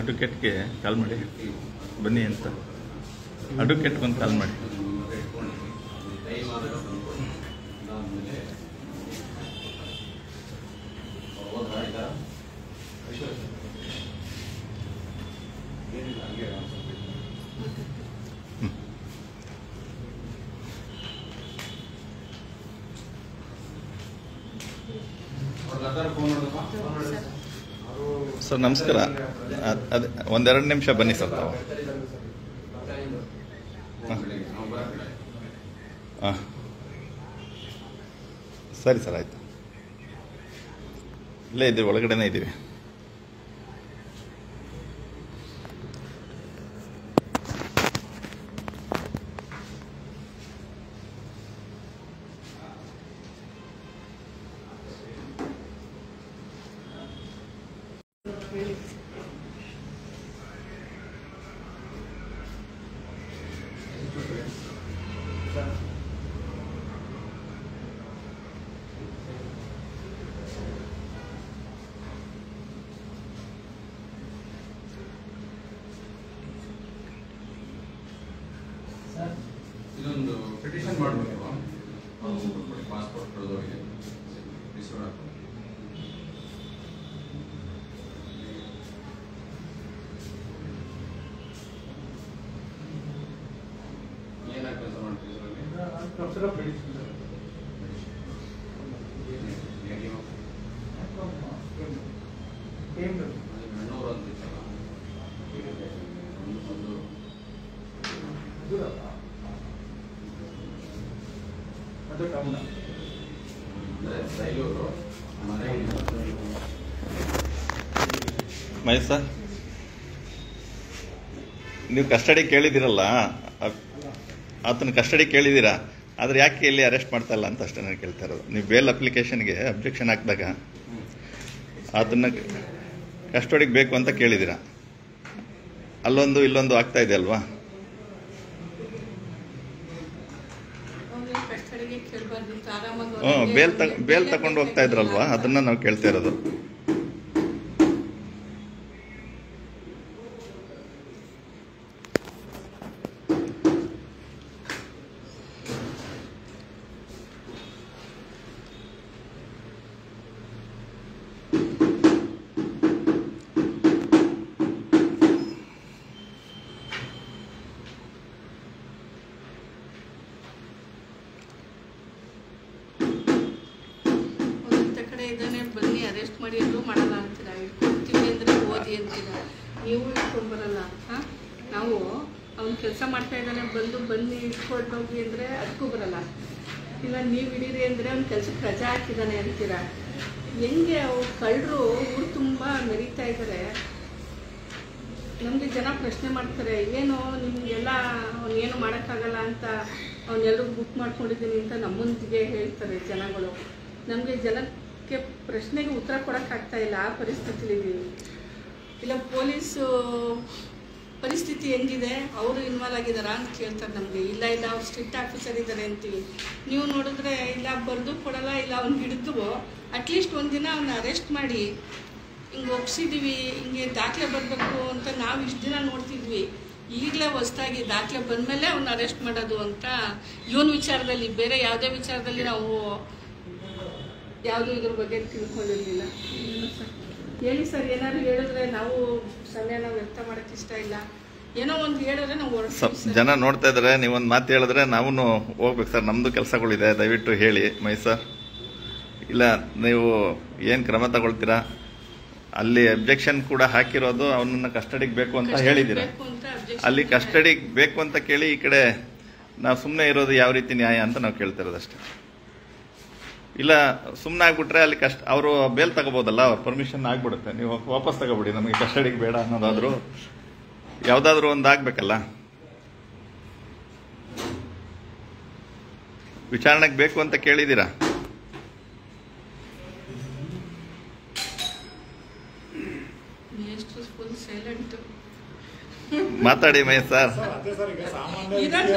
ಅಡ್ವೊಕೇಟ್ಗೆ ಕಾಲ್ ಮಾಡಿ. ಬನ್ನಿ ಅಂತ. ಅಡ್ವೊಕೇಟ್ ಬಂದು ಕಾಲ್ ಮಾಡಿ. ಸರ್ ನಮಸ್ಕಾರ. ಅದು ಒಂದೆರಡು ನಿಮಿಷ ಬನ್ನಿ ಸರ್ ತಾವು ಹಾಂ. ಸರಿ ಸರ್ ಆಯಿತು. ಇಲ್ಲೇ ಇದ್ದೀವಿ ಒಳಗಡೆನೇ ಇದ್ದೀವಿ. ಮಹೇಶ್ ಸರ್? ನೀವು ಕಸ್ಟಡಿ ಕೇಳಿದ್ದೀರಲ್ಲ ಆತನ ಕಸ್ಟಡಿ ಕೇಳಿದ್ದೀರಾ? ಆದರೆ ಯಾಕೆ ಇಲ್ಲಿ ಅರೆಸ್ಟ್ ಮಾಡ್ತಾ ಇಲ್ಲ ಅಂತ ಅಷ್ಟೇ ನಾನು ಕೇಳ್ತಾ ಇರೋದು. ನೀವು ಬೇಲ್ ಅಪ್ಲಿಕೇಶನ್ಗೆ ಅಬ್ಜೆಕ್ಷನ್ ಹಾಕಿದಾಗ ಅದನ್ನು ಕಸ್ಟಡಿಗೆ ಬೇಕು ಅಂತ ಕೇಳಿದ್ದೀರಾ? ಅಲ್ಲೊಂದು ಇಲ್ಲೊಂದು ಆಗ್ತಾ ಇದೆ ಅಲ್ವಾ? ಹ್ಞೂ ಬೇಲ್ ತಗ ಬೇಲ್ ತಗೊಂಡು ಹೋಗ್ತಾ ಇದ್ರಲ್ವಾ? ಅದನ್ನ ನಾವು ಕೇಳ್ತಾ ಇರೋದು ಒಂದಂತ ಕಡೆ ಇದ್ದಾನೆ ಬನ್ನಿ ಅರೆಸ್ಟ್ ಮಾಡಿ ಅಂದ್ರೂ ಮಾಡಲ್ಲ ಅಂತೀರಾ ಇಟ್ಕೊಡ್ತೀವಿ ಅಂದ್ರೆ ಓದಿ ಅಂತೀರಾ ನೀವು ಇಟ್ಕೊಂಡು ಬರಲ್ಲ ಹಾಂ ನಾವು ಅವ್ನು ಕೆಲಸ ಮಾಡ್ತಾ ಇದ್ದಾನೆ ಬಂದು ಬನ್ನಿ ಇಟ್ಕೊಂಡು ಹೋಗಿ ಅಂದರೆ ಅದಕ್ಕೂ ಬರಲ್ಲ ಇಲ್ಲ ನೀವು ಹಿಡೀರಿ ಅಂದರೆ ಅವ್ನು ಕೆಲ್ಸಕ್ಕೆ ರಜಾ ಹಾಕಿದ್ದಾನೆ ಅಂತೀರಾ ಹೆಂಗೆ ಅವ್ರು ಕಳ್ಳರು ಊರು ತುಂಬ ಮೆರೀತಾ ಇದ್ದಾರೆ ನಮಗೆ ಜನ ಪ್ರಶ್ನೆ ಮಾಡ್ತಾರೆ ಏನು ನಿಮಗೆಲ್ಲ ಏನು ಮಾಡೋಕ್ಕಾಗಲ್ಲ ಅಂತ ಅವನ್ನೆಲ್ಲರಿಗೂ ಬುಕ್ ಮಾಡ್ಕೊಂಡಿದ್ದೀನಿ ಅಂತ ನಮ್ಮೊಂದಿಗೆ ಹೇಳ್ತಾರೆ ಜನಗಳು ನಮಗೆ ಜನಕ್ಕೆ ಪ್ರಶ್ನೆಗೆ ಉತ್ತರ ಕೊಡೋಕ್ಕಾಗ್ತಾ ಇಲ್ಲ ಆ ಪರಿಸ್ಥಿತಿಲಿದ್ದೀವಿ ಇಲ್ಲ ಪೊಲೀಸು ಪರಿಸ್ಥಿತಿ ಹೆಂಗಿದೆ? ಅವರು ಇನ್ವಾಲ್ವ್ ಆಗಿದ್ದಾರಾ ಅಂತ ಕೇಳ್ತಾರೆ ನಮಗೆ. ಇಲ್ಲ ಇಲ್ಲ ಅವ್ರು ಸ್ಟ್ರಿಕ್ಟ್ ಆಫೀಸರ್ ಇದ್ದಾರೆ ಅಂತೀವಿ. ನೀವು ನೋಡಿದ್ರೆ ಇಲ್ಲ ಬರೆದು ಕೊಡಲ್ಲ ಇಲ್ಲ ಅವ್ನು ಹಿಡಿದು ಅಟ್ಲೀಸ್ಟ್ ಒಂದಿನ ಅವ್ನ ಅರೆಸ್ಟ್ ಮಾಡಿ. ಹಿಂಗೆ ಒಪ್ಸಿದ್ದೀವಿ ಹಿಂಗೆ ದಾಖಲೆ ಬರಬೇಕು ಅಂತ ನಾವು ಇಷ್ಟು ದಿನ ನೋಡ್ತಿದ್ವಿ. ಈಗಲೇ ಹೊಸ್ದಾಗಿ ದಾಖಲೆ ಬಂದಮೇಲೆ ಅವ್ನ ಅರೆಸ್ಟ್ ಮಾಡೋದು ಅಂತ ಇವನ್ ವಿಚಾರದಲ್ಲಿ ಬೇರೆ ಯಾವುದೇ ವಿಚಾರದಲ್ಲಿ ನಾವು ಯಾವುದೂ ಇದ್ರ ಬಗ್ಗೆ ತಿಳ್ಕೊಂಡಿರಲಿಲ್ಲ. ಹೇಳಿ ಸರ್ ಏನಾದ್ರು ಹೇಳಿದ್ರೆ ನಾವು ಸಮಯನ ವ್ಯರ್ಥ ಮಾಡೋಕ್ಕಿಷ್ಟ ಇಲ್ಲ. ಏನೋ ಒಂದು ಹೇಳಿದ್ರೆ ನಾವು ಸ- ಸರ್. ಜನ ನೋಡ್ತಾ ಇದ್ದಾರೆ ನೀವೊಂದು ಮಾತು ಹೇಳಿದ್ರೆ ನಾವು ಹೋಗ್ಬೇಕು ಸರ್ ನಮ್ಮದು ಕೆಲಸಗಳಿದೆ ದಯವಿಟ್ಟು ಹೇಳಿ ಮೈ ಸರ್ ಇಲ್ಲ ನೀವು ಏನು ಕ್ರಮ ತಗೊಳ್ತೀರಾ? ಅಲ್ಲಿ ಅಬ್ಜೆಕ್ಷನ್ ಕೂಡ ಹಾಕಿರೋದು ಅವನನ್ನ ಕಸ್ಟಡಿಗೆ ಬೇಕು ಅಂತ ಹೇಳಿದ್ದೀರಾ? ಅಲ್ಲಿ. ಕಸ್ಟಡಿಗೆ ಬೇಕು ಅಂತ ಕೇಳಿ ಈ ಕಡೆ ನಾವು ಸುಮ್ಮನೆ ಇರೋದು ಯಾವ ರೀತಿ ನ್ಯಾಯ ಅಂತ ನಾವು ಕೇಳ್ತಾ ಇರೋದಷ್ಟೇ ಇಲ್ಲ ಸುಮ್ಮನೆ ಆಗ್ಬಿಟ್ರೆ ಅಲ್ಲಿ ಕಷ್ಟ ಅವರು ಬೇಲ್ ತಗೋಬೋದಲ್ಲ ಅವ್ರ ಪರ್ಮಿಷನ್ ಆಗ್ಬಿಡುತ್ತೆ. ನೀವು ವಾಪಸ್ ತಗೋಬಿಡಿ ನಮಗೆ ಕಸ್ಟಡಿಗೆ ಬೇಡ ಅನ್ನೋದಾದ್ರು. ಯಾವ್ದಾದ್ರು ಒಂದು ಆಗ್ಬೇಕಲ್ಲ? ವಿಚಾರಣೆಗೆ ಬೇಕು ಅಂತ ಕೇಳಿದ್ದೀರಾ ಎಷ್ಟು ಫುಲ್ ಸೈಲೆಂಟ್ ಮಾತಾಡಿ ಮಹೇಶ್ ಸರ್ ಸರ್ ಅದೇ ಸರ್ ಸಾಮಾನ್ಯ ಇದನ್ನ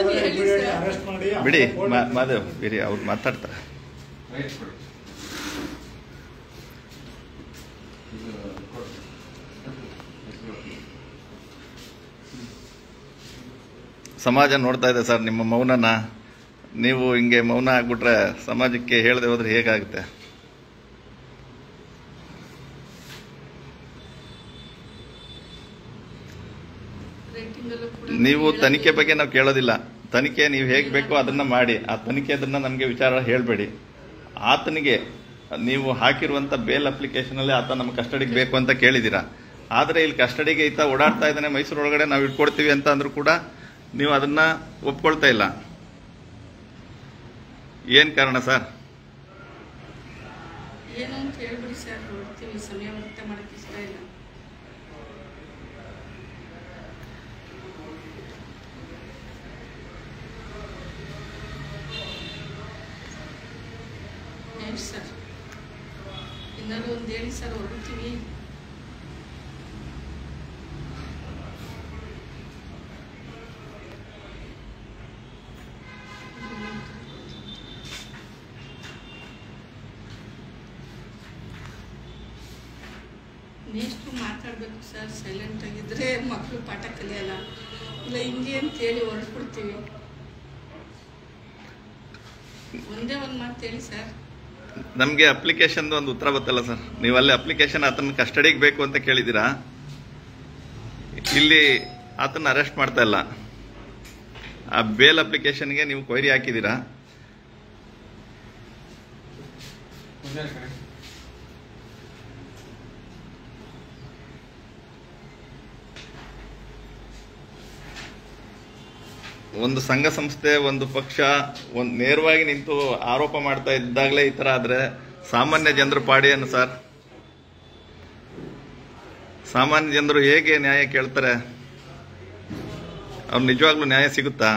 ಅರೆಸ್ಟ್ ಮಾಡಿ ಬಿಡಿ ಮಾದೇವ್ ಬಿರಿ ಅವ್ರು ಮಾತಾಡ್ತಾರೆ ರೈಟ್ ಕೊಡಿ ಇದು ಸಮಾಜ ನೋಡ್ತಾ ಇದೆ ಸರ್, ನಿಮ್ಮ ಮೌನನ. ನೀವು ಹಿಂಗೆ ಮೌನ ಆಗ್ಬಿಟ್ರೆ ಸಮಾಜಕ್ಕೆ ಹೇಳದೆ ಹೋದ್ರೆ ಹೇಗಾಗುತ್ತೆ? ನೀವು ತನಿಖೆ ಬಗ್ಗೆ ನಾವು ಕೇಳೋದಿಲ್ಲ. ತನಿಖೆ ನೀವು ಹೇಗೆ ಬೇಕೋ ಅದನ್ನ ಮಾಡಿ. ಆ ತನಿಖೆ ಅದನ್ನ ನಮಗೆ ವಿಚಾರ ಹೇಳಬೇಡಿ. ಆತನಿಗೆ ನೀವು ಹಾಕಿರುವಂತ ಬೇಲ್ ಅಪ್ಲಿಕೇಶನ್ ಅಲ್ಲಿ ಆತ ನಮ್ಮ ಕಸ್ಟಡಿಗೆ ಬೇಕು ಅಂತ ಕೇಳಿದ್ದೀರಾ ಆದರೆ ಇಲ್ಲಿ ಕಸ್ಟಡಿಗೆ ಈತ ಓಡಾಡ್ತಾ ಇದ್ದಾನೆ ಮೈಸೂರು ಒಳಗಡೆ ನಾವು ಇಟ್ಕೊಡ್ತೀವಿ ಅಂತ ಅಂದರೂ ಕೂಡ ನೀವು ಅದನ್ನ ಒಪ್ಕೊಳ್ತಾ ಇಲ್ಲ. ಏನ್ ಕಾರಣ ಸರ್? ಏನು ಅಂತ ಹೇಳ್ಬಿಡಿ ಸರ್ ನೋಡ್ತೀವಿ ಸಮಯ ವ್ಯರ್ಥ ಮಾಡಕ್ಕೆ ಇಷ್ಟ ಇಲ್ಲ. ಸರ್? ಏನಾದ್ರು ಒಂದು ಹೇಳಿ ಸರ್ ಹೊರಡ್ತೀವಿ ನೆಕ್ಸ್ಟು ಮಾತಾಡಬೇಕು ಸರ್ ಸೈಲೆಂಟ್ ಆಗಿದ್ರೆ ಮಕ್ಕಳು ಪಾಠ ಕಲಿಯಲ್ಲ. ಇಲ್ಲ, ಹಿಂಗೆ ಅಂತೇಳಿ ಹೊರಡ್ಬಿಡ್ತೀವಿ ಒಂದೇ ಒಂದು ಮಾತು ಹೇಳಿ ಸರ್. ನಮಗೆ ಅಪ್ಲಿಕೇಶನ್ ಒಂದು ಉತ್ತರ ಗೊತ್ತಲ್ಲ ಸರ್. ನೀವು ಅಲ್ಲಿ ಅಪ್ಲಿಕೇಶನ್ ಆತನ ಕಸ್ಟಡಿಗೆ ಬೇಕು ಅಂತ ಕೇಳಿದ್ದೀರಾ? ಇಲ್ಲಿ ಆತನ ಅರೆಸ್ಟ್ ಮಾಡ್ತಾ ಇಲ್ಲ. ಆ ಬೇಲ್ ಅಪ್ಲಿಕೇಶನ್ಗೆ ನೀವು ಕ್ವೈರಿ ಹಾಕಿದ್ದೀರಾ? ಒಂದು ಸಂಘ ಸಂಸ್ಥೆ, ಒಂದು ಪಕ್ಷ, ಒಂದು ನೇರವಾಗಿ ನಿಂತು ಆರೋಪ ಮಾಡ್ತಾ ಇದ್ದಾಗಲೇ ಈ ಥರ ಆದರೆ ಸಾಮಾನ್ಯ ಜನರ ಪಾಡಿಯನ್ನು ಸರ್? ಸಾಮಾನ್ಯ ಜನರು ಹೇಗೆ ನ್ಯಾಯ ಕೇಳ್ತಾರೆ? ಅವ್ರು ನಿಜವಾಗ್ಲೂ ನ್ಯಾಯ ಸಿಗುತ್ತಾ?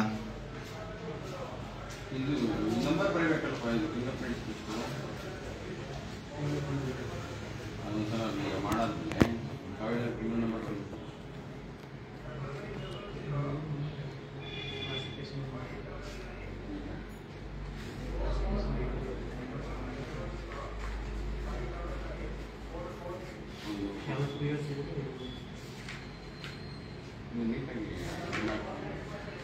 ನೀಟಾಗಿ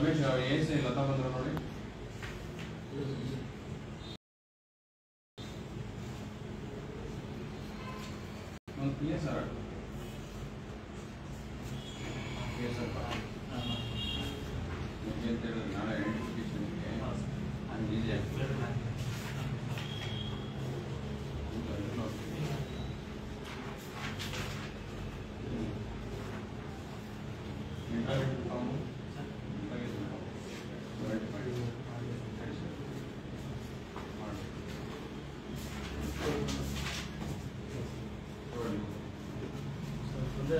ರಮೇಶ್ ಏನ್ ಸರಿ ಲತಾ ಬಂದ್ರು ನೋಡಿ ಒಂದು P S R P S R ಅಂತ ಹೇಳಿದ್ರೆ ನಾಳೆ ಐಡೆಂಟಿಫಿಕೇಶನ್ಗೆ ಹಂಗೆ ಈಸಿ ಆಗ್ತದೆ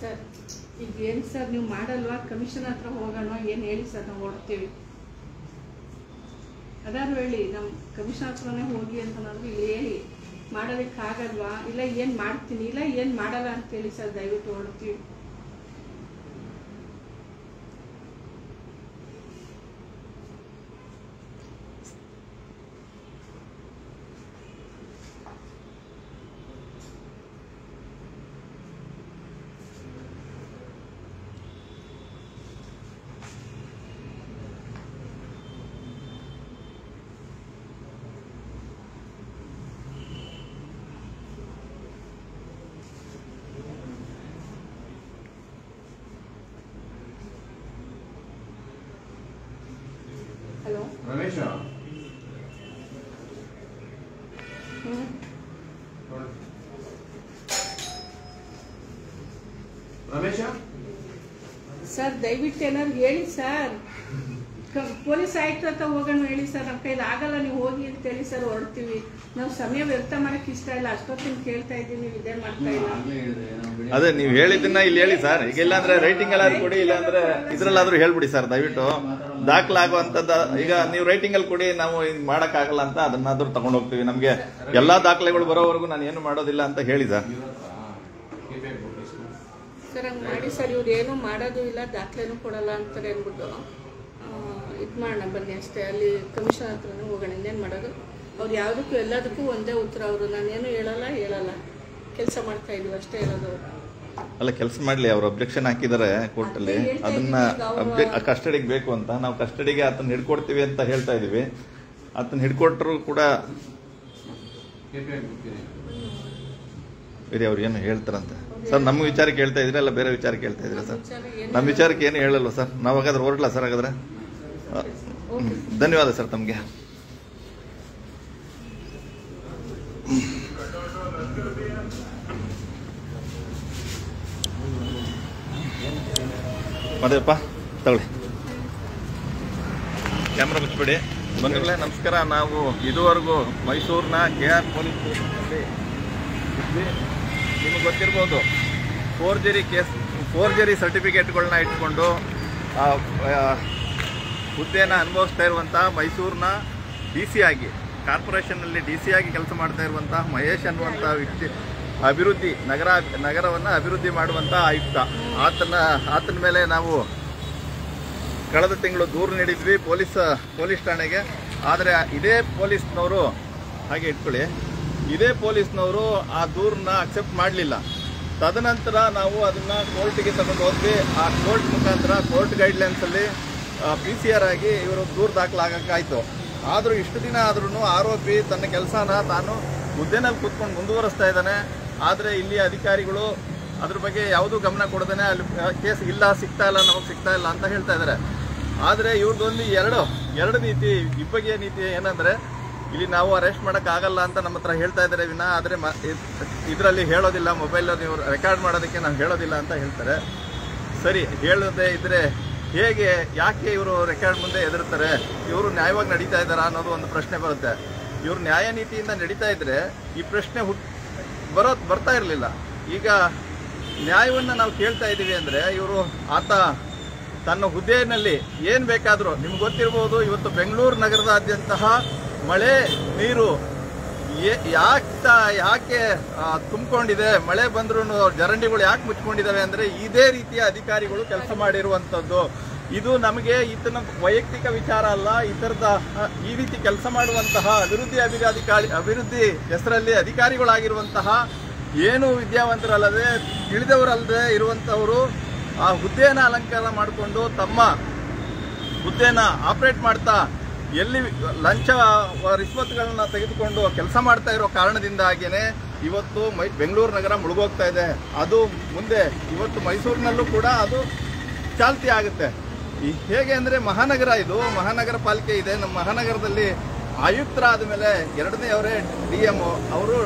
ಸರ್, ಈಗ ಏನು ಸರ್, ನೀವು ಮಾಡಲ್ವಾ? ಕಮಿಷನ್ ಹತ್ರ ಹೋಗೋಣ, ಏನು ಹೇಳಿ ಸರ್, ನಾವು ಹೊರಡ್ತೀವಿ. ಅದಾದ್ರು ಹೇಳಿ ನಮ್ಮ ಕಮಿಷನ್ ಹತ್ರನೇ ಹೋಗಿ ಅಂತನಾದ್ರು ಇಲ್ಲಿ ಹೇಳಿ, ಮಾಡೋದಕ್ಕಾಗಲ್ವಾ? ಇಲ್ಲ ಏನು ಮಾಡ್ತೀನಿ? ಇಲ್ಲ ಏನು ಮಾಡಲ್ಲ ಅಂತೇಳಿ ಸರ್, ದಯವಿಟ್ಟು ಹೊರಡ್ತೀವಿ. ದಯವಿಟ್ಟು ಏನಾದ್ರು ಹೇಳಿ ಸರ್. ಕ- ಪೊಲೀಸ್ ಆಯ್ತು ಅಂತ ಹೋಗೋಣ ಹೇಳಿ ಸರ್. ನಮ್ಮ ಕೈಲಿ ಆಗಲ್ಲ ನೀವು ಹೋಗಿ ಅಂತ ಹೇಳಿ ಸರ್ ಹೊರಡ್ತೀವಿ. ನಾವು ಸಮಯ ವ್ಯರ್ಥ ಮಾಡಕ್ಕೆ ಇಷ್ಟ ಇಲ್ಲ. ಅಷ್ಟೊತ್ತಿನ ಕೇಳ್ತಾ ಇದ್ದೀನಿ ನೀವು ಇದೇ ಮಾಡ್ತಾ ಇಲ್ಲ. ಅದೇ ನೀವು ಹೇಳಿದ್ದನ್ನ ಇಲ್ಲಿ ಹೇಳಿ ಸರ್. ಈಗ ಇಲ್ಲಾಂದ್ರೆ ರೈಟಿಂಗ್ ಎಲ್ಲಾದ್ರೂ ಕೊಡಿ ಇಲ್ಲಾಂದ್ರೆ ಇದ್ರಲ್ಲಾದ್ರೂ ಹೇಳ್ಬಿಡಿ ಸರ್ ದಯವಿಟ್ಟು. ದಾಖಲಾಗುವಂತದ್ದ ಈಗ ನೀವು ರೈಟಿಂಗ್ ಅಲ್ಲಿ ಕೊಡಿ ನಾವು ಹಿಂಗ್ ಮಾಡಕ್ ಆಗಲ್ಲ ಅಂತ ಅದನ್ನಾದ್ರೂ ತಗೊಂಡೋಗ್ತೀವಿ. ನಮ್ಗೆ ಎಲ್ಲಾ ದಾಖಲೆಗಳು ಬರೋವರೆಗೂ ನಾನು ಏನು ಮಾಡೋದಿಲ್ಲ ಅಂತ ಹೇಳಿ ಸರ್. ಸರ್ ಮಾಡಿ ಸರ್ ಇವ್ರು ಏನೂ ಮಾಡೋದು ಇಲ್ಲ ದಾಖಲೆನೂ ಕೊಡಲ್ಲ ಅಂತಾರೆ ಅಂದ್ಬಿಟ್ಟು ಇದು ಮಾಡೋಣ ಬನ್ನಿ ಅಷ್ಟೇ. ಅಲ್ಲಿ ಕಮಿಷನ್ ಹತ್ರನೇ ಹೋಗೋಣ ಇನ್ನೇನು ಮಾಡೋದು? ಅವ್ರು ಯಾವುದಕ್ಕೂ ಎಲ್ಲದಕ್ಕೂ ಒಂದೇ ಉತ್ತರ ಅವರು. ನಾನೇನು ಹೇಳಲ್ಲ ಹೇಳಲ್ಲ. ಕೆಲಸ ಮಾಡ್ತಾ ಇದ್ವಿ ಅಷ್ಟೇ ಹೇಳೋದು ಅವ್ರು. ಅಲ್ಲ ಕೆಲಸ ಮಾಡಲಿ ಅವ್ರು ಅಬ್ಜೆಕ್ಷನ್ ಹಾಕಿದ್ದಾರೆ ಕೋರ್ಟಲ್ಲಿ ಅದನ್ನ ಕಸ್ಟಡಿಗೆ ಬೇಕು ಅಂತ. ನಾವು ಕಸ್ಟಡಿಗೆ ಆತನ ಹಿಡ್ಕೊಡ್ತೀವಿ ಅಂತ ಹೇಳ್ತಾ ಇದೀವಿ. ಆತನ ಹಿಡ್ಕೊಟ್ರು ಕೂಡ ಅವ್ರು ಏನು ಹೇಳ್ತಾರಂತೆ? ಸರ್ ನಮ್ಮ ವಿಚಾರಕ್ಕೆ ಹೇಳ್ತಾ ಇದ್ರೆ ಅಲ್ಲ ಬೇರೆ ವಿಚಾರ ಕೇಳ್ತಾ ಇದ್ರೆ ಸರ್? ನಮ್ಮ ವಿಚಾರಕ್ಕೆ ಏನು ಹೇಳಲ್ಲ ಸರ್? ನಾವು ಹಾಗಾದ್ರೆ ಹೊರಡ್ಲಾ ಸರ್ ಹಾಗಾದ್ರೆ. ಧನ್ಯವಾದ ಸರ್ ತಮಗೆ. ಮದೇಪ್ಪ ತಗೊಳ್ಳಿ. ಕ್ಯಾಮ್ರಾ ಮುಚ್ಚಿಬಿಡಿ. ಬಂಧುಗಳೇ ನಮಸ್ಕಾರ ನಾವು ಇದುವರೆಗೂ ಮೈಸೂರಿನ ಕೆ ಆರ್ ಪೊಲೀಸ್ ಸ್ಟೇಷನ್ನಲ್ಲಿ ನಿಮಗೆ ಗೊತ್ತಿರ್ಬೋದು. ಫೋರ್ಜರಿ ಕೇಸ್ ಫೋರ್ಜರಿ ಸರ್ಟಿಫಿಕೇಟ್ಗಳನ್ನ ಇಟ್ಕೊಂಡು ಹುದ್ದೆನ ಅನುಭವಿಸ್ತಾ ಇರುವಂಥ ಮೈಸೂರಿನ ಡಿ ಸಿ ಆಗಿ, ಕಾರ್ಪೊರೇಷನ್ನಲ್ಲಿ ಡಿ ಸಿ ಆಗಿ ಕೆಲಸ ಮಾಡ್ತಾ ಇರುವಂಥ ಮಹೇಶ್ ಅನ್ನುವಂಥ ವ್ಯಕ್ತಿ, ಅಭಿವೃದ್ಧಿ, ನಗರ, ನಗರವನ್ನು ಅಭಿವೃದ್ಧಿ ಮಾಡುವಂಥ ಆಯುಕ್ತ. ಆತನ ಆತನ ಮೇಲೆ ನಾವು ಕಳೆದ ತಿಂಗಳು ದೂರು ನೀಡಿದ್ವಿ ಪೊಲೀಸ್ ಪೊಲೀಸ್ ಠಾಣೆಗೆ. ಆದರೆ ಇದೇ ಪೊಲೀಸ್ನವರು ಹಾಗೆ ಇಟ್ಕೊಳ್ಳಿ. ಇದೇ ಪೊಲೀಸ್ನವರು ಆ ದೂರನ್ನ ಅಕ್ಸೆಪ್ಟ್ ಮಾಡಲಿಲ್ಲ. ತದನಂತರ ನಾವು ಅದನ್ನು ಕೋರ್ಟಿಗೆ ತಗೊಂಡು ಹೋದ್ವಿ. ಆ ಕೋರ್ಟ್ ಮುಖಾಂತರ ಕೋರ್ಟ್ ಗೈಡ್ಲೈನ್ಸಲ್ಲಿ ಪಿ ಸಿ ಆರ್ ಆಗಿ ಇವರು ದೂರು ದಾಖಲಾಗಕ್ಕಾಯ್ತು. ಆದರೂ ಇಷ್ಟು ದಿನ ಆದ್ರೂ ಆರೋಪಿ ತನ್ನ ಕೆಲಸನ ತಾನು ಹುದ್ದೆನಲ್ಲಿ ಕೂತ್ಕೊಂಡು ಮುಂದುವರಿಸ್ತಾ ಇದ್ದಾನೆ. ಆದರೆ ಇಲ್ಲಿ ಅಧಿಕಾರಿಗಳು ಅದ್ರ ಬಗ್ಗೆ ಯಾವುದೂ ಗಮನ ಕೊಡದೇನೆ, ಅಲ್ಲಿ ಕೇಸ್ ಇಲ್ಲ, ಸಿಗ್ತಾ ಇಲ್ಲ, ನಮಗೆ ಸಿಗ್ತಾ ಇಲ್ಲ ಅಂತ ಹೇಳ್ತಾ ಇದ್ದಾರೆ. ಆದರೆ ಇವ್ರದ್ದೊಂದು ಎರಡು ಎರಡು ನೀತಿ ಇಬ್ಬಗೆಯ ನೀತಿ ಏನಂದ್ರೆ ಇಲ್ಲಿ ನಾವು ಅರೆಸ್ಟ್ ಆಗಲ್ಲ ಅಂತ ನಮ್ಮ ಹತ್ರ ಹೇಳ್ತಾ ಇದ್ದಾರೆ ವಿನ, ಆದರೆ ಇದರಲ್ಲಿ ಹೇಳೋದಿಲ್ಲ ಮೊಬೈಲ್ ನೀವು ರೆಕಾರ್ಡ್ ಮಾಡೋದಕ್ಕೆ ನಾವು ಹೇಳೋದಿಲ್ಲ ಅಂತ ಹೇಳ್ತಾರೆ. ಸರಿ, ಹೇಳದೆ ಇದ್ರೆ ಹೇಗೆ, ಯಾಕೆ ಇವರು ರೆಕಾರ್ಡ್ ಮುಂದೆ ಎದುರ್ತಾರೆ ಇವರು ನ್ಯಾಯವಾಗಿ ನಡೀತಾ ಇದ್ದಾರಾ ಅನ್ನೋದು ಒಂದು ಪ್ರಶ್ನೆ ಬರುತ್ತೆ. ಇವರು ನ್ಯಾಯ ನೀತಿಯಿಂದ ನಡೀತಾ ಇದ್ರೆ ಈ ಪ್ರಶ್ನೆ ಹುಟ್, ಬರೋ, ಬರ್ತಾ ಇರಲಿಲ್ಲ. ಈಗ ನ್ಯಾಯವನ್ನು ನಾವು ಕೇಳ್ತಾ ಇದ್ದೀವಿ ಅಂದರೆ ಇವರು ಆತ ತನ್ನ ಹುದ್ದೆಯಲ್ಲಿ ಏನು ಬೇಕಾದರೂ, ನಿಮ್ಗೆ ಗೊತ್ತಿರ್ಬೋದು, ಇವತ್ತು ಬೆಂಗಳೂರು ನಗರದಾದ್ಯಂತಹ ಮಳೆ, ನೀರು ಯಾಕೆ ಯಾಕೆ ತುಂಬಿಕೊಂಡಿದೆ? ಮಳೆ ಬಂದ್ರೂ ಜರಂಡಿಗಳು ಯಾಕೆ ಮುಚ್ಕೊಂಡಿದ್ದಾವೆ ಅಂದರೆ ಇದೇ ರೀತಿಯ ಅಧಿಕಾರಿಗಳು ಕೆಲಸ ಮಾಡಿರುವಂಥದ್ದು ಇದು ನಮಗೆ ಈತನ ವೈಯಕ್ತಿಕ ವಿಚಾರ ಅಲ್ಲ ಈ ಥರದ ಈ ರೀತಿ ಕೆಲಸ ಮಾಡುವಂತಹ ಅಭಿವೃದ್ಧಿ ಅಭಿವೃದ್ಧಿ ಅಭಿವೃದ್ಧಿ ಹೆಸರಲ್ಲಿ ಅಧಿಕಾರಿಗಳಾಗಿರುವಂತಹ ಏನು ವಿದ್ಯಾವಂತರಲ್ಲದೆ, ತಿಳಿದವರಲ್ಲದೆ ಇರುವಂತವರು ಆ ಹುದ್ದೆಯನ್ನು ಅಲಂಕಾರ ಮಾಡಿಕೊಂಡು ತಮ್ಮ ಹುದ್ದೆನ ಆಪರೇಟ್ ಮಾಡ್ತಾ ಎಲ್ಲಿ ಲಂಚ ರಿಶ್ವತ್ಗಳನ್ನ ತೆಗೆದುಕೊಂಡು ಕೆಲಸ ಮಾಡ್ತಾ ಇರೋ ಕಾರಣದಿಂದಾಗಿಯೇ ಇವತ್ತು ಮೈ, ಬೆಂಗಳೂರು ನಗರ ಮುಳುಗೋಗ್ತಾ ಇದೆ. ಅದು ಮುಂದೆ ಇವತ್ತು ಮೈಸೂರಿನಲ್ಲೂ ಕೂಡ ಅದು ಚಾಲ್ತಿ ಆಗುತ್ತೆ. ಹೇಗೆ ಅಂದರೆ ಮಹಾನಗರ ಇದು, ಮಹಾನಗರ ಪಾಲಿಕೆ ಇದೆ. ನಮ್ಮ ಮಹಾನಗರದಲ್ಲಿ ಆಯುಕ್ತರಾದ ಮೇಲೆ ಎರಡನೇ ಅವರೇ ಡಿ ಎಂ ಅವರು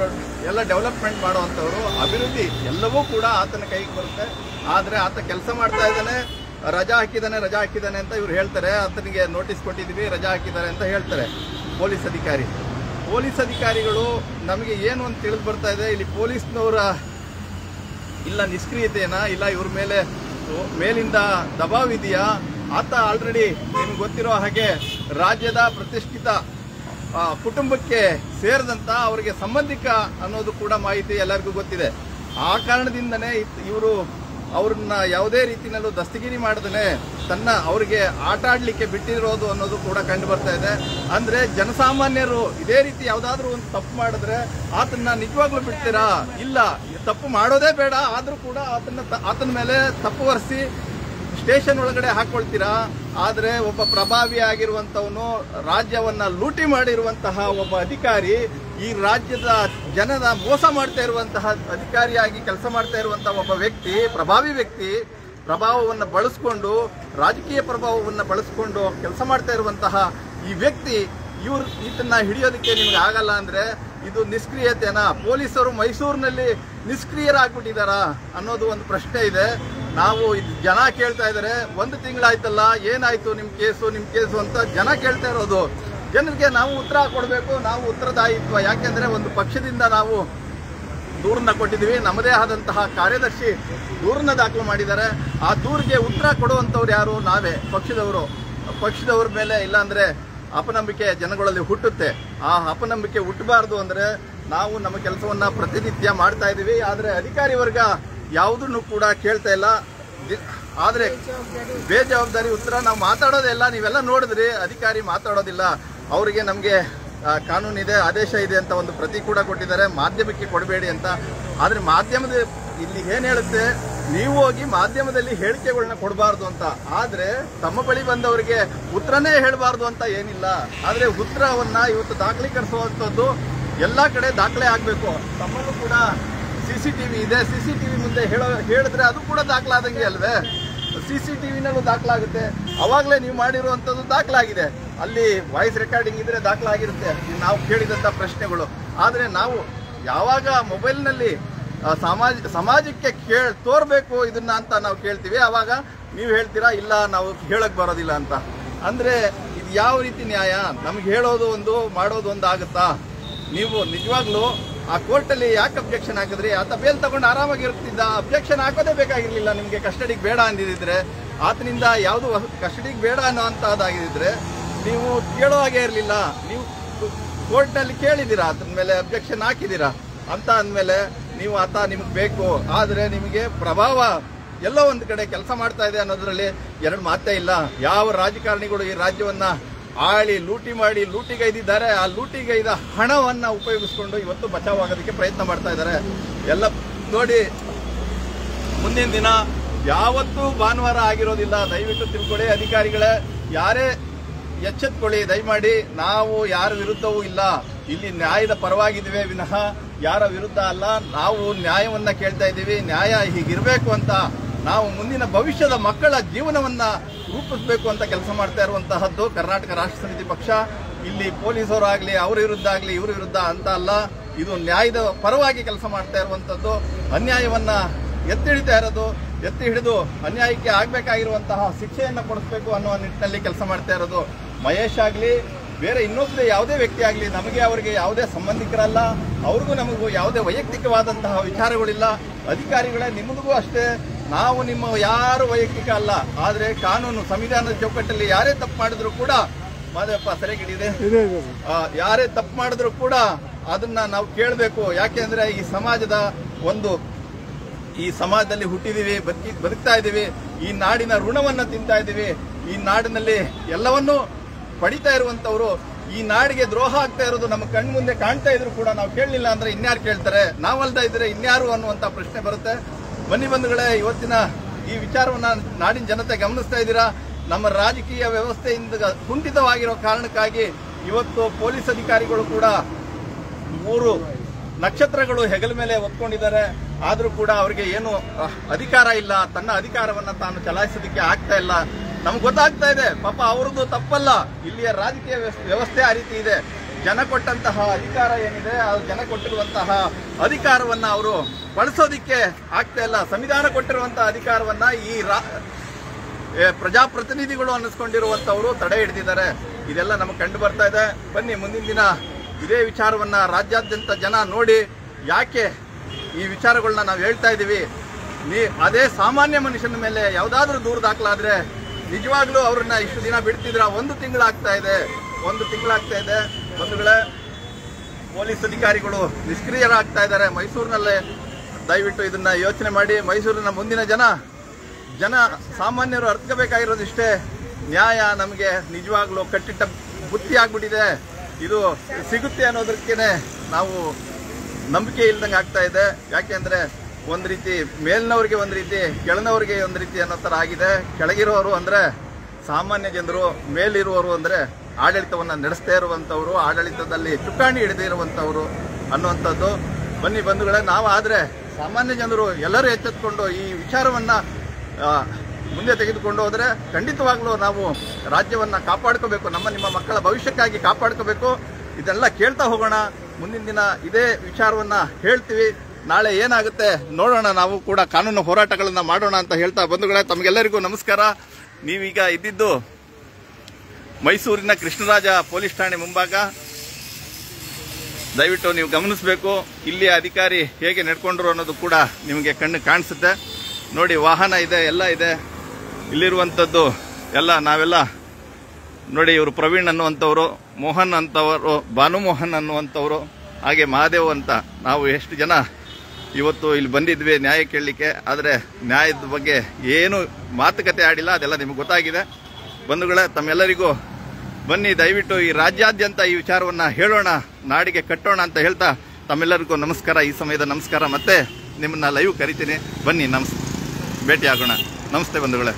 ಎಲ್ಲ ಡೆವಲಪ್ಮೆಂಟ್ ಮಾಡುವಂಥವ್ರು. ಅಭಿವೃದ್ಧಿ ಎಲ್ಲವೂ ಕೂಡ ಆತನ ಕೈಗೆ ಬರುತ್ತೆ. ಆದರೆ ಆತ ಕೆಲಸ ಮಾಡ್ತಾ ಇದ್ದಾನೆ. ರಜಾ ಹಾಕಿದ್ದಾನೆ ರಜಾ ಹಾಕಿದ್ದಾನೆ ಅಂತ ಇವ್ರು ಹೇಳ್ತಾರೆ. ಆತನಿಗೆ ನೋಟಿಸ್ ಕೊಟ್ಟಿದ್ದೀವಿ, ರಜಾ ಹಾಕಿದ್ದಾರೆ ಅಂತ ಹೇಳ್ತಾರೆ ಪೊಲೀಸ್ ಅಧಿಕಾರಿ. ಪೊಲೀಸ್ ಅಧಿಕಾರಿಗಳು ನಮಗೆ ಏನು ಅಂತ ತಿಳಿದು ಬರ್ತಾ ಇದೆ, ಇಲ್ಲಿ ಪೊಲೀಸ್ನವರ ಇಲ್ಲ ನಿಷ್ಕ್ರಿಯತೆಯನ್ನ ಇಲ್ಲ ಇವ್ರ ಮೇಲೆ ಮೇಲಿಂದ ದಬಾವ್ ಇದೆಯಾ, ಆತ ಆಲ್ರೆಡಿ ನಿಮ್ಗೆ ಗೊತ್ತಿರೋ ಹಾಗೆ ರಾಜ್ಯದ ಪ್ರತಿಷ್ಠಿತ ಕುಟುಂಬಕ್ಕೆ ಸೇರಿದಂತ ಅವರಿಗೆ ಸಂಬಂಧಿಕ ಅನ್ನೋದು ಕೂಡ ಮಾಹಿತಿ ಎಲ್ಲರಿಗೂ ಗೊತ್ತಿದೆ. ಆ ಕಾರಣದಿಂದನೇ ಇವರು ಅವ್ರನ್ನ ಯಾವುದೇ ರೀತಿಯಲ್ಲೂ ದಸ್ತಗಿರಿ ಮಾಡದೇ ತನ್ನ ಅವರಿಗೆ ಆಟ ಆಡ್ಲಿಕ್ಕೆ ಬಿಟ್ಟಿರೋದು ಅನ್ನೋದು ಕೂಡ ಕಂಡು ಬರ್ತಾ ಇದೆ. ಅಂದ್ರೆ ಜನಸಾಮಾನ್ಯರು ಇದೇ ರೀತಿ ಯಾವ್ದಾದ್ರು ಒಂದು ತಪ್ಪು ಮಾಡಿದ್ರೆ ಆತನ್ನ ನಿಜವಾಗ್ಲೂ ಬಿಡ್ತೀರಾ? ಇಲ್ಲ, ತಪ್ಪು ಮಾಡೋದೇ ಬೇಡ, ಆದ್ರೂ ಕೂಡ ಆತನ ಆತನ ಮೇಲೆ ತಪ್ಪು ಒರೆಸಿ ಸ್ಟೇಷನ್ ಒಳಗಡೆ ಹಾಕೊಳ್ತೀರಾ? ಆದ್ರೆ ಒಬ್ಬ ಪ್ರಭಾವಿ ಆಗಿರುವಂತವನು ರಾಜ್ಯವನ್ನ ಲೂಟಿ ಮಾಡಿರುವಂತಹ ಒಬ್ಬ ಅಧಿಕಾರಿ ಈ ರಾಜ್ಯದ ಜನದ ಮೋಸ ಮಾಡ್ತಾ ಇರುವಂತಹ ಅಧಿಕಾರಿಯಾಗಿ ಕೆಲಸ ಮಾಡ್ತಾ ಇರುವಂತಹ ಒಬ್ಬ ವ್ಯಕ್ತಿ, ಪ್ರಭಾವಿ ವ್ಯಕ್ತಿ, ಪ್ರಭಾವವನ್ನು ಬಳಸ್ಕೊಂಡು, ರಾಜಕೀಯ ಪ್ರಭಾವವನ್ನು ಬಳಸ್ಕೊಂಡು ಕೆಲಸ ಮಾಡ್ತಾ ಇರುವಂತಹ ಈ ವ್ಯಕ್ತಿ, ಇವ್ರು ಈತನ್ನ ಹಿಡಿಯೋದಕ್ಕೆ ನಿಮ್ಗೆ ಆಗಲ್ಲ ಅಂದ್ರೆ ಇದು ನಿಷ್ಕ್ರಿಯತೆನಾ? ಪೊಲೀಸರು ಮೈಸೂರಿನಲ್ಲಿ ನಿಷ್ಕ್ರಿಯರಾಗ್ಬಿಟ್ಟಿದ್ದಾರಾ ಅನ್ನೋದು ಒಂದು ಪ್ರಶ್ನೆ ಇದೆ. ನಾವು ಇದು ಜನ ಕೇಳ್ತಾ ಇದ್ದಾರೆ ಒಂದು ತಿಂಗಳಾಯ್ತಲ್ಲ, ಏನಾಯ್ತು ನಿಮ್ಮ ಕೇಸು ನಿಮ್ಮ ಕೇಸು ಅಂತ ಜನ ಕೇಳ್ತಾ ಇರೋದು. ಜನರಿಗೆ ನಾವು ಉತ್ತರ ಕೊಡಬೇಕು ನಾವು ಉತ್ತರದಾಯಿತ್ವ. ಯಾಕೆಂದ್ರೆ ಒಂದು ಪಕ್ಷದಿಂದ ನಾವು ದೂರನ್ನ ಕೊಟ್ಟಿದ್ದೀವಿ. ನಮ್ಮದೇ ಆದಂತಹ ಕಾರ್ಯದರ್ಶಿ ದೂರನ್ನ ದಾಖಲು ಮಾಡಿದ್ದಾರೆ. ಆ ದೂರಿಗೆ ಉತ್ತರ ಕೊಡುವಂಥವ್ರು ಯಾರು? ನಾವೇ. ಪಕ್ಷದವರು. ಪಕ್ಷದವ್ರ ಮೇಲೆ ಇಲ್ಲಾಂದರೆ ಅಪನಂಬಿಕೆ ಜನಗಳಲ್ಲಿ ಹುಟ್ಟುತ್ತೆ. ಆ ಅಪನಂಬಿಕೆ ಹುಟ್ಟಬಾರ್ದು ಅಂದ್ರೆ ನಾವು ನಮ್ಮ ಕೆಲಸವನ್ನ ಪ್ರತಿನಿತ್ಯ ಮಾಡ್ತಾ ಇದ್ದೀವಿ. ಆದರೆ ಅಧಿಕಾರಿ ವರ್ಗ ಯಾವುದನ್ನು ಕೂಡ ಕೇಳ್ತಾ ಇಲ್ಲ. ಆದರೆ ಆದ್ರೆ ಬೇಜವಾಬ್ದಾರಿ ಉತ್ತರ ನಾವು ಮಾತಾಡೋದೇ ಇಲ್ಲ. ನೀವೆಲ್ಲ ನೋಡಿದ್ರಿ ಅಧಿಕಾರಿ ಮಾತಾಡೋದಿಲ್ಲ. ಅವರಿಗೆ ನಮಗೆ ಕಾನೂನಿದೆ, ಆದೇಶ ಇದೆ ಅಂತ ಒಂದು ಪ್ರತಿ ಕೂಡ ಕೊಟ್ಟಿದ್ದಾರೆ. ಮಾಧ್ಯಮಕ್ಕೆ ಕೊಡಬೇಡಿ ಅಂತ. ಆದರೆ ಮಾಧ್ಯಮದ ಇಲ್ಲಿ ಏನು ಹೇಳುತ್ತೆ, ನೀವು ಹೋಗಿ ಮಾಧ್ಯಮದಲ್ಲಿ ಹೇಳಿಕೆಗಳನ್ನ ಕೊಡಬಾರ್ದು ಅಂತ. ಆದರೆ ತಮ್ಮ ಬಳಿ ಬಂದವರಿಗೆ ಉತ್ತರನೇ ಹೇಳಬಾರ್ದು ಅಂತ ಏನಿಲ್ಲ. ಆದರೆ ಉತ್ತರವನ್ನು ಇವತ್ತು ದಾಖಲೀಕರಿಸುವಂಥದ್ದು ಎಲ್ಲ ಕಡೆ ದಾಖಲೆ ಆಗಬೇಕು. ತಮ್ಮಲ್ಲೂ ಕೂಡ ಸಿಸಿಟಿವಿ ಇದೆ. ಸಿಸಿಟಿವಿ ಮುಂದೆ ಹೇಳೋ, ಹೇಳಿದ್ರೆ ಅದು ಕೂಡ ದಾಖಲಾದಂಗೆ ಅಲ್ವೇ? ಸಿ ಸಿ ಟಿ ವಿನಲ್ಲೂ ದಾಖಲಾಗುತ್ತೆ. ಅವಾಗಲೇ ನೀವು ಮಾಡಿರುವಂಥದ್ದು ದಾಖಲಾಗಿದೆ. ಅಲ್ಲಿ ವಾಯ್ಸ್ ರೆಕಾರ್ಡಿಂಗ್ ಇದ್ರೆ ದಾಖಲಾಗಿರುತ್ತೆ. ನಾವು ಕೇಳಿದಂಥ ಪ್ರಶ್ನೆಗಳು. ಆದರೆ ನಾವು ಯಾವಾಗ ಮೊಬೈಲ್ನಲ್ಲಿ ಸಮಾಜ, ಸಮಾಜಕ್ಕೆ ಕೇಳಿ, ತೋರ್ಬೇಕು ಇದನ್ನ ಅಂತ ನಾವು ಕೇಳ್ತೀವಿ, ಅವಾಗ ನೀವು ಹೇಳ್ತೀರಾ, ಇಲ್ಲ ನಾವು ಹೇಳಕ್ ಬರೋದಿಲ್ಲ ಅಂತ. ಅಂದ್ರೆ ಇದು ಯಾವ ರೀತಿ ನ್ಯಾಯ? ನಮ್ಗೆ ಹೇಳೋದು ಒಂದು, ಮಾಡೋದು ಒಂದು ಆಗುತ್ತಾ? ನೀವು ನಿಜವಾಗ್ಲೂ ಆ ಕೋರ್ಟಲ್ಲಿ ಯಾಕೆ ಅಬ್ಜೆಕ್ಷನ್ ಹಾಕಿದ್ರಿ? ಆತ ಬೇಲ್ ತಗೊಂಡು ಆರಾಮಾಗಿ ಇರ್ತಿದ್ದ ಅಬ್ಜೆಕ್ಷನ್ ಹಾಕೋದೇ ಬೇಕಾಗಿರ್ಲಿಲ್ಲ. ನಿಮ್ಗೆ ಕಸ್ಟಡಿಗೆ ಬೇಡ ಅಂದಿದ್ರೆ ಆತನಿಂದ ಯಾವುದು ಕಸ್ಟಡಿಗೆ ಬೇಡ ಅನ್ನೋ ಅಂತದಾಗಿದ್ರೆ ನೀವು ಕೇಳೋ ಹಾಗೆ ಇರಲಿಲ್ಲ. ನೀವು ಕೋರ್ಟ್ನಲ್ಲಿ ಕೇಳಿದ್ದೀರಾ? ಆತನ ಮೇಲೆ ಅಬ್ಜೆಕ್ಷನ್ ಹಾಕಿದ್ದೀರಾ? ಅಂತ ಅಂದಮೇಲೆ ನೀವು ಆತ ನಿಮ್ಗೆ ಬೇಕು. ಆದರೆ ನಿಮಗೆ ಪ್ರಭಾವ ಎಲ್ಲೋ ಒಂದು ಕಡೆ ಕೆಲಸ ಮಾಡ್ತಾ ಇದೆ ಅನ್ನೋದ್ರಲ್ಲಿ ಎರಡು ಮಾತೇ ಇಲ್ಲ. ಯಾವ ರಾಜಕಾರಣಿಗಳು ಈ ರಾಜ್ಯವನ್ನ ಆಳಿ ಲೂಟಿ ಮಾಡಿ ಲೂಟಿಗೈದಿದ್ದಾರೆ. ಆ ಲೂಟಿಗೈದ ಹಣವನ್ನ ಉಪಯೋಗಿಸ್ಕೊಂಡು ಇವತ್ತು ಬಚಾವಾಗೋದಕ್ಕೆ ಪ್ರಯತ್ನ ಮಾಡ್ತಾ ಇದ್ದಾರೆ. ಎಲ್ಲ ನೋಡಿ, ಮುಂದಿನ ದಿನ ಯಾವತ್ತೂ ಭಾನುವಾರ ಆಗಿರೋದಿಲ್ಲ. ದಯವಿಟ್ಟು ತಿಳ್ಕೊಳ್ಳಿ ಅಧಿಕಾರಿಗಳೇ. ಯಾರೇ ಎಚ್ಚೆತ್ಕೊಳ್ಳಿ, ದಯಮಾಡಿ. ನಾವು ಯಾರ ವಿರುದ್ಧವೂ ಇಲ್ಲ. ಇಲ್ಲಿ ನ್ಯಾಯದ ಪರವಾಗಿದ್ದೀವಿ ವಿನಃ ಯಾರ ವಿರುದ್ಧ ಅಲ್ಲ. ನಾವು ನ್ಯಾಯವನ್ನ ಕೇಳ್ತಾ ಇದ್ದೀವಿ. ನ್ಯಾಯ ಹೀಗಿರಬೇಕು ಅಂತ ನಾವು ಮುಂದಿನ ಭವಿಷ್ಯದ ಮಕ್ಕಳ ಜೀವನವನ್ನ ರೂಪಿಸಬೇಕು ಅಂತ ಕೆಲಸ ಮಾಡ್ತಾ ಇರುವಂತಹದ್ದು ಕರ್ನಾಟಕ ರಾಷ್ಟ್ರ ಸಮಿತಿ ಪಕ್ಷ. ಇಲ್ಲಿ ಪೊಲೀಸರು ಆಗಲಿ ಅವರ ವಿರುದ್ಧ ಆಗಲಿ ಇವ್ರ ವಿರುದ್ಧ ಅಂತ ಅಲ್ಲ. ಇದು ನ್ಯಾಯದ ಪರವಾಗಿ ಕೆಲಸ ಮಾಡ್ತಾ ಇರುವಂಥದ್ದು ಅನ್ಯಾಯವನ್ನು ಎತ್ತಿ ಹಿಡಿತಾ ಇರೋದು ಎತ್ತಿ ಹಿಡಿದು ಅನ್ಯಾಯಕ್ಕೆ ಆಗಬೇಕಾಗಿರುವಂತಹ ಶಿಕ್ಷೆಯನ್ನು ಕೊಡಿಸ್ಬೇಕು ಅನ್ನುವ ನಿಟ್ಟಿನಲ್ಲಿ ಕೆಲಸ ಮಾಡ್ತಾ ಇರೋದು. ಮಹೇಶ್ ಆಗಲಿ, ಬೇರೆ ಇನ್ನೊಬ್ಬ ಯಾವುದೇ ವ್ಯಕ್ತಿ ಆಗಲಿ, ನಮಗೆ ಅವರಿಗೆ ಯಾವುದೇ ಸಂಬಂಧಿಕರಲ್ಲ. ಅವ್ರಿಗೂ ನಮಗೂ ಯಾವುದೇ ವೈಯಕ್ತಿಕವಾದಂತಹ ವಿಚಾರಗಳಿಲ್ಲ. ಅಧಿಕಾರಿಗಳೇ ನಿಮಗೂ ಅಷ್ಟೇ. ನಾವು ನಿಮ್ಮ ಯಾರು ವೈಯಕ್ತಿಕ ಅಲ್ಲ ಆದರೆ ಕಾನೂನು ಸಂವಿಧಾನದ ಚೌಕಟ್ಟಲ್ಲಿ ಯಾರೇ ತಪ್ಪು ಮಾಡಿದ್ರು ಕೂಡ ಮಾದೇವಪ್ಪ ಸರಿಗಿಡಿದೆ ಯಾರೇ ತಪ್ಪು ಮಾಡಿದ್ರು ಕೂಡ ಅದನ್ನ ನಾವು ಕೇಳಬೇಕು. ಯಾಕೆಂದ್ರೆ ಈ ಸಮಾಜದ ಒಂದು ಈ ಸಮಾಜದಲ್ಲಿ ಹುಟ್ಟಿದೀವಿ ಬದುಕಿ ಬದುಕ್ತಾ ಇದ್ದೀವಿ ಈ ನಾಡಿನ ಋಣವನ್ನ ತಿಂತಾ ಇದ್ದೀವಿ ಈ ನಾಡಿನಲ್ಲಿ ಎಲ್ಲವನ್ನೂ ಪಡಿತಾ ಇರುವಂತವ್ರು ಈ ನಾಡಿಗೆ ದ್ರೋಹ ಆಗ್ತಾ ಇರೋದು ನಮ್ಮ ಕಣ್ ಮುಂದೆ ಕಾಣ್ತಾ ಇದ್ರು ಕೂಡ ನಾವು ಕೇಳಲಿಲ್ಲ ಅಂದ್ರೆ ಇನ್ಯಾರು ಕೇಳ್ತಾರೆ? ನಾವಲ್ದ ಇದ್ರೆ ಇನ್ಯಾರು ಅನ್ನುವಂತ ಪ್ರಶ್ನೆ ಬರುತ್ತೆ. ಬನ್ನಿ ಬಂಧುಗಳೇ, ಇವತ್ತಿನ ಈ ವಿಚಾರವನ್ನ ನಾಡಿನ ಜನತೆ ಗಮನಿಸ್ತಾ ಇದ್ದೀರಾ? ನಮ್ಮ ರಾಜಕೀಯ ವ್ಯವಸ್ಥೆಯಿಂದ ಕುಂಠಿತವಾಗಿರೋ ಕಾರಣಕ್ಕಾಗಿ ಇವತ್ತು ಪೊಲೀಸ್ ಅಧಿಕಾರಿಗಳು ಕೂಡ ಮೂರು ನಕ್ಷತ್ರಗಳು ಹೆಗಲ ಮೇಲೆ ಒತ್ಕೊಂಡಿದ್ದಾರೆ ಆದರೂ ಕೂಡ ಅವರಿಗೆ ಏನು ಅಧಿಕಾರ ಇಲ್ಲ. ತನ್ನ ಅಧಿಕಾರವನ್ನ ತಾನು ಚಲಾಯಿಸೋದಕ್ಕೆ ಆಗ್ತಾ ಇಲ್ಲ. ನಮ್ಗೆ ಗೊತ್ತಾಗ್ತಾ ಇದೆ, ಪಾಪ ಅವ್ರದ್ದು ತಪ್ಪಲ್ಲ. ಇಲ್ಲಿಯ ರಾಜಕೀಯ ವ್ಯವಸ್- ವ್ಯವಸ್ಥೆ ಆ ರೀತಿ ಇದೆ. ಜನ ಕೊಟ್ಟಂತಹ ಅಧಿಕಾರ ಏನಿದೆ, ಆ ಜನ ಕೊಟ್ಟಿರುವಂತಹ ಅಧಿಕಾರವನ್ನ ಅವರು ಬಳಸೋದಿಕ್ಕೆ ಆಗ್ತಾ ಇಲ್ಲ. ಸಂವಿಧಾನ ಕೊಟ್ಟಿರುವಂತಹ ಅಧಿಕಾರವನ್ನ ಈ ಪ್ರಜಾಪ್ರತಿನಿಧಿಗಳು ಅನ್ನಿಸ್ಕೊಂಡಿರುವಂತವರು ತಡೆ ಹಿಡಿದಿದ್ದಾರೆ. ಇದೆಲ್ಲ ನಮಗೆ ಕಂಡು ಬರ್ತಾ ಇದೆ. ಬನ್ನಿ, ಮುಂದಿನ ದಿನ ಇದೇ ವಿಚಾರವನ್ನ ರಾಜ್ಯಾದ್ಯಂತ ಜನ ನೋಡಿ ಯಾಕೆ ಈ ವಿಚಾರಗಳನ್ನ ನಾವು ಹೇಳ್ತಾ ಇದ್ದೀವಿ ನೀ, ಅದೇ ಸಾಮಾನ್ಯ ಮನುಷ್ಯನ ಮೇಲೆ ಯಾವುದಾದ್ರೂ ದೂರು ದಾಖಲಾದ್ರೆ ನಿಜವಾಗ್ಲೂ ಅವ್ರನ್ನ ಇಷ್ಟು ದಿನ ಬಿಡ್ತಿದ್ರ? ಒಂದು ತಿಂಗಳಾಗ್ತಾ ಇದೆ. ಒಂದು ತಿಂಗಳಾಗ್ತಾ ಇದೆ. ಬಂಧುಗಳೇ, ಪೊಲೀಸ್ ಅಧಿಕಾರಿಗಳು ನಿಷ್ಕ್ರಿಯರಾಗ್ತಾ ಇದ್ದಾರೆ. ಮೈಸೂರಿನಲ್ಲೇ ದಯವಿಟ್ಟು ಇದನ್ನ ಯೋಚನೆ ಮಾಡಿ. ಮೈಸೂರಿನ ಮುಂದಿನ ಜನ ಜನ ಸಾಮಾನ್ಯರು ಅರ್ಥಬೇಕಾಗಿರೋದಿಷ್ಟೇ ನ್ಯಾಯ ನಮಗೆ ನಿಜವಾಗ್ಲೂ ಕಟ್ಟಿಟ್ಟ ಬುತ್ತಿ ಆಗ್ಬಿಟ್ಟಿದೆ. ಇದು ಸಿಗುತ್ತೆ ಅನ್ನೋದಕ್ಕೇನೆ ನಾವು ನಂಬಿಕೆ ಇಲ್ದಂಗೆ ಆಗ್ತಾ ಇದೆ. ಯಾಕೆಂದ್ರೆ ಒಂದು ರೀತಿ ಮೇಲಿನವ್ರಿಗೆ ಒಂದು ರೀತಿ, ಕೆಳನವ್ರಿಗೆ ಒಂದು ರೀತಿ ಅನ್ನೋ ಥರ ಆಗಿದೆ. ಕೆಳಗಿರೋರು ಅಂದ್ರೆ ಸಾಮಾನ್ಯ ಜನರು ಮೇಲಿರುವವರು ಅಂದ್ರೆ ಆಡಳಿತವನ್ನ ನಡೆಸ್ತಾ ಇರುವಂಥವ್ರು ಆಡಳಿತದಲ್ಲಿ ಚುಕ್ಕಾಣಿ ಹಿಡಿದೇ ಇರುವಂಥವ್ರು ಅನ್ನುವಂಥದ್ದು. ಬನ್ನಿ ಬಂಧುಗಳೇ ನಾವು ಆದರೆ ಸಾಮಾನ್ಯ ಜನರು ಎಲ್ಲರೂ ಎಚ್ಚೆತ್ಕೊಂಡು ಈ ವಿಚಾರವನ್ನು ಮುಂದೆ ತೆಗೆದುಕೊಂಡು ಹೋದರೆ ಖಂಡಿತವಾಗ್ಲೂ ನಾವು ರಾಜ್ಯವನ್ನು ಕಾಪಾಡ್ಕೋಬೇಕು, ನಮ್ಮ ನಿಮ್ಮ ಮಕ್ಕಳ ಭವಿಷ್ಯಕ್ಕಾಗಿ ಕಾಪಾಡ್ಕೋಬೇಕು. ಇದೆಲ್ಲ ಕೇಳ್ತಾ ಹೋಗೋಣ. ಮುಂದಿನ ದಿನ ಇದೇ ವಿಚಾರವನ್ನು ಹೇಳ್ತೀವಿ. ನಾಳೆ ಏನಾಗುತ್ತೆ ನೋಡೋಣ ನಾವು ಕೂಡ. ಕಾನೂನು ಹೋರಾಟಗಳನ್ನು ಮಾಡೋಣ ಅಂತ ಹೇಳ್ತಾ ಬಂಧುಗಳೇ, ತಮಗೆಲ್ಲರಿಗೂ ನಮಸ್ಕಾರ. ನೀವೀಗ ಇದ್ದಿದ್ದು ಮೈಸೂರಿನ ಕೃಷ್ಣರಾಜ ಪೊಲೀಸ್ ಠಾಣೆ ಮುಂಭಾಗ. ದಯವಿಟ್ಟು ನೀವು ಗಮನಿಸಬೇಕು, ಇಲ್ಲಿಯ ಅಧಿಕಾರಿ ಹೇಗೆ ನಡ್ಕೊಂಡ್ರು ಅನ್ನೋದು ಕೂಡ ನಿಮಗೆ ಕಣ್ಣು ಕಾಣಿಸುತ್ತೆ. ನೋಡಿ, ವಾಹನ ಇದೆ, ಎಲ್ಲ ಇದೆ. ಇಲ್ಲಿರುವಂಥದ್ದು ಎಲ್ಲ ನಾವೆಲ್ಲ ನೋಡಿ, ಇವರು ಪ್ರವೀಣ್ ಅನ್ನುವಂಥವ್ರು, ಮೋಹನ್ ಅಂತವರು, ಭಾನುಮೋಹನ್ ಅನ್ನುವಂಥವ್ರು, ಹಾಗೆ ಮಹಾದೇವ್ ಅಂತ ನಾವು ಎಷ್ಟು ಜನ ಇವತ್ತು ಇಲ್ಲಿ ಬಂದಿದ್ವಿ ನ್ಯಾಯ ಕೇಳಲಿಕ್ಕೆ. ಆದರೆ ನ್ಯಾಯದ ಬಗ್ಗೆ ಏನು ಮಾತುಕತೆ ಆಡಿಲ್ಲ, ಅದೆಲ್ಲ ನಿಮಗೆ ಗೊತ್ತಾಗಿದೆ. ಬಂಧುಗಳೇ, ತಮ್ಮೆಲ್ಲರಿಗೂ ಬನ್ನಿ, ದಯವಿಟ್ಟು ಈ ರಾಜ್ಯಾದ್ಯಂತ ಈ ವಿಚಾರವನ್ನ ಹೇಳೋಣ, ನಾಡಿಗೆ ಕಟ್ಟೋಣ ಅಂತ ಹೇಳ್ತಾ ತಮ್ಮೆಲ್ಲರಿಗೂ ನಮಸ್ಕಾರ. ಈ ಸಮಯದ ನಮಸ್ಕಾರ ಮತ್ತೆ ನಿಮ್ಮನ್ನ ಲೈವ್ ಕರಿತೀನಿ. ಬನ್ನಿ, ನಮಸ್ ಭೇಟಿ ಆಗೋಣ ನಮಸ್ತೆ ಬಂಧುಗಳೇ.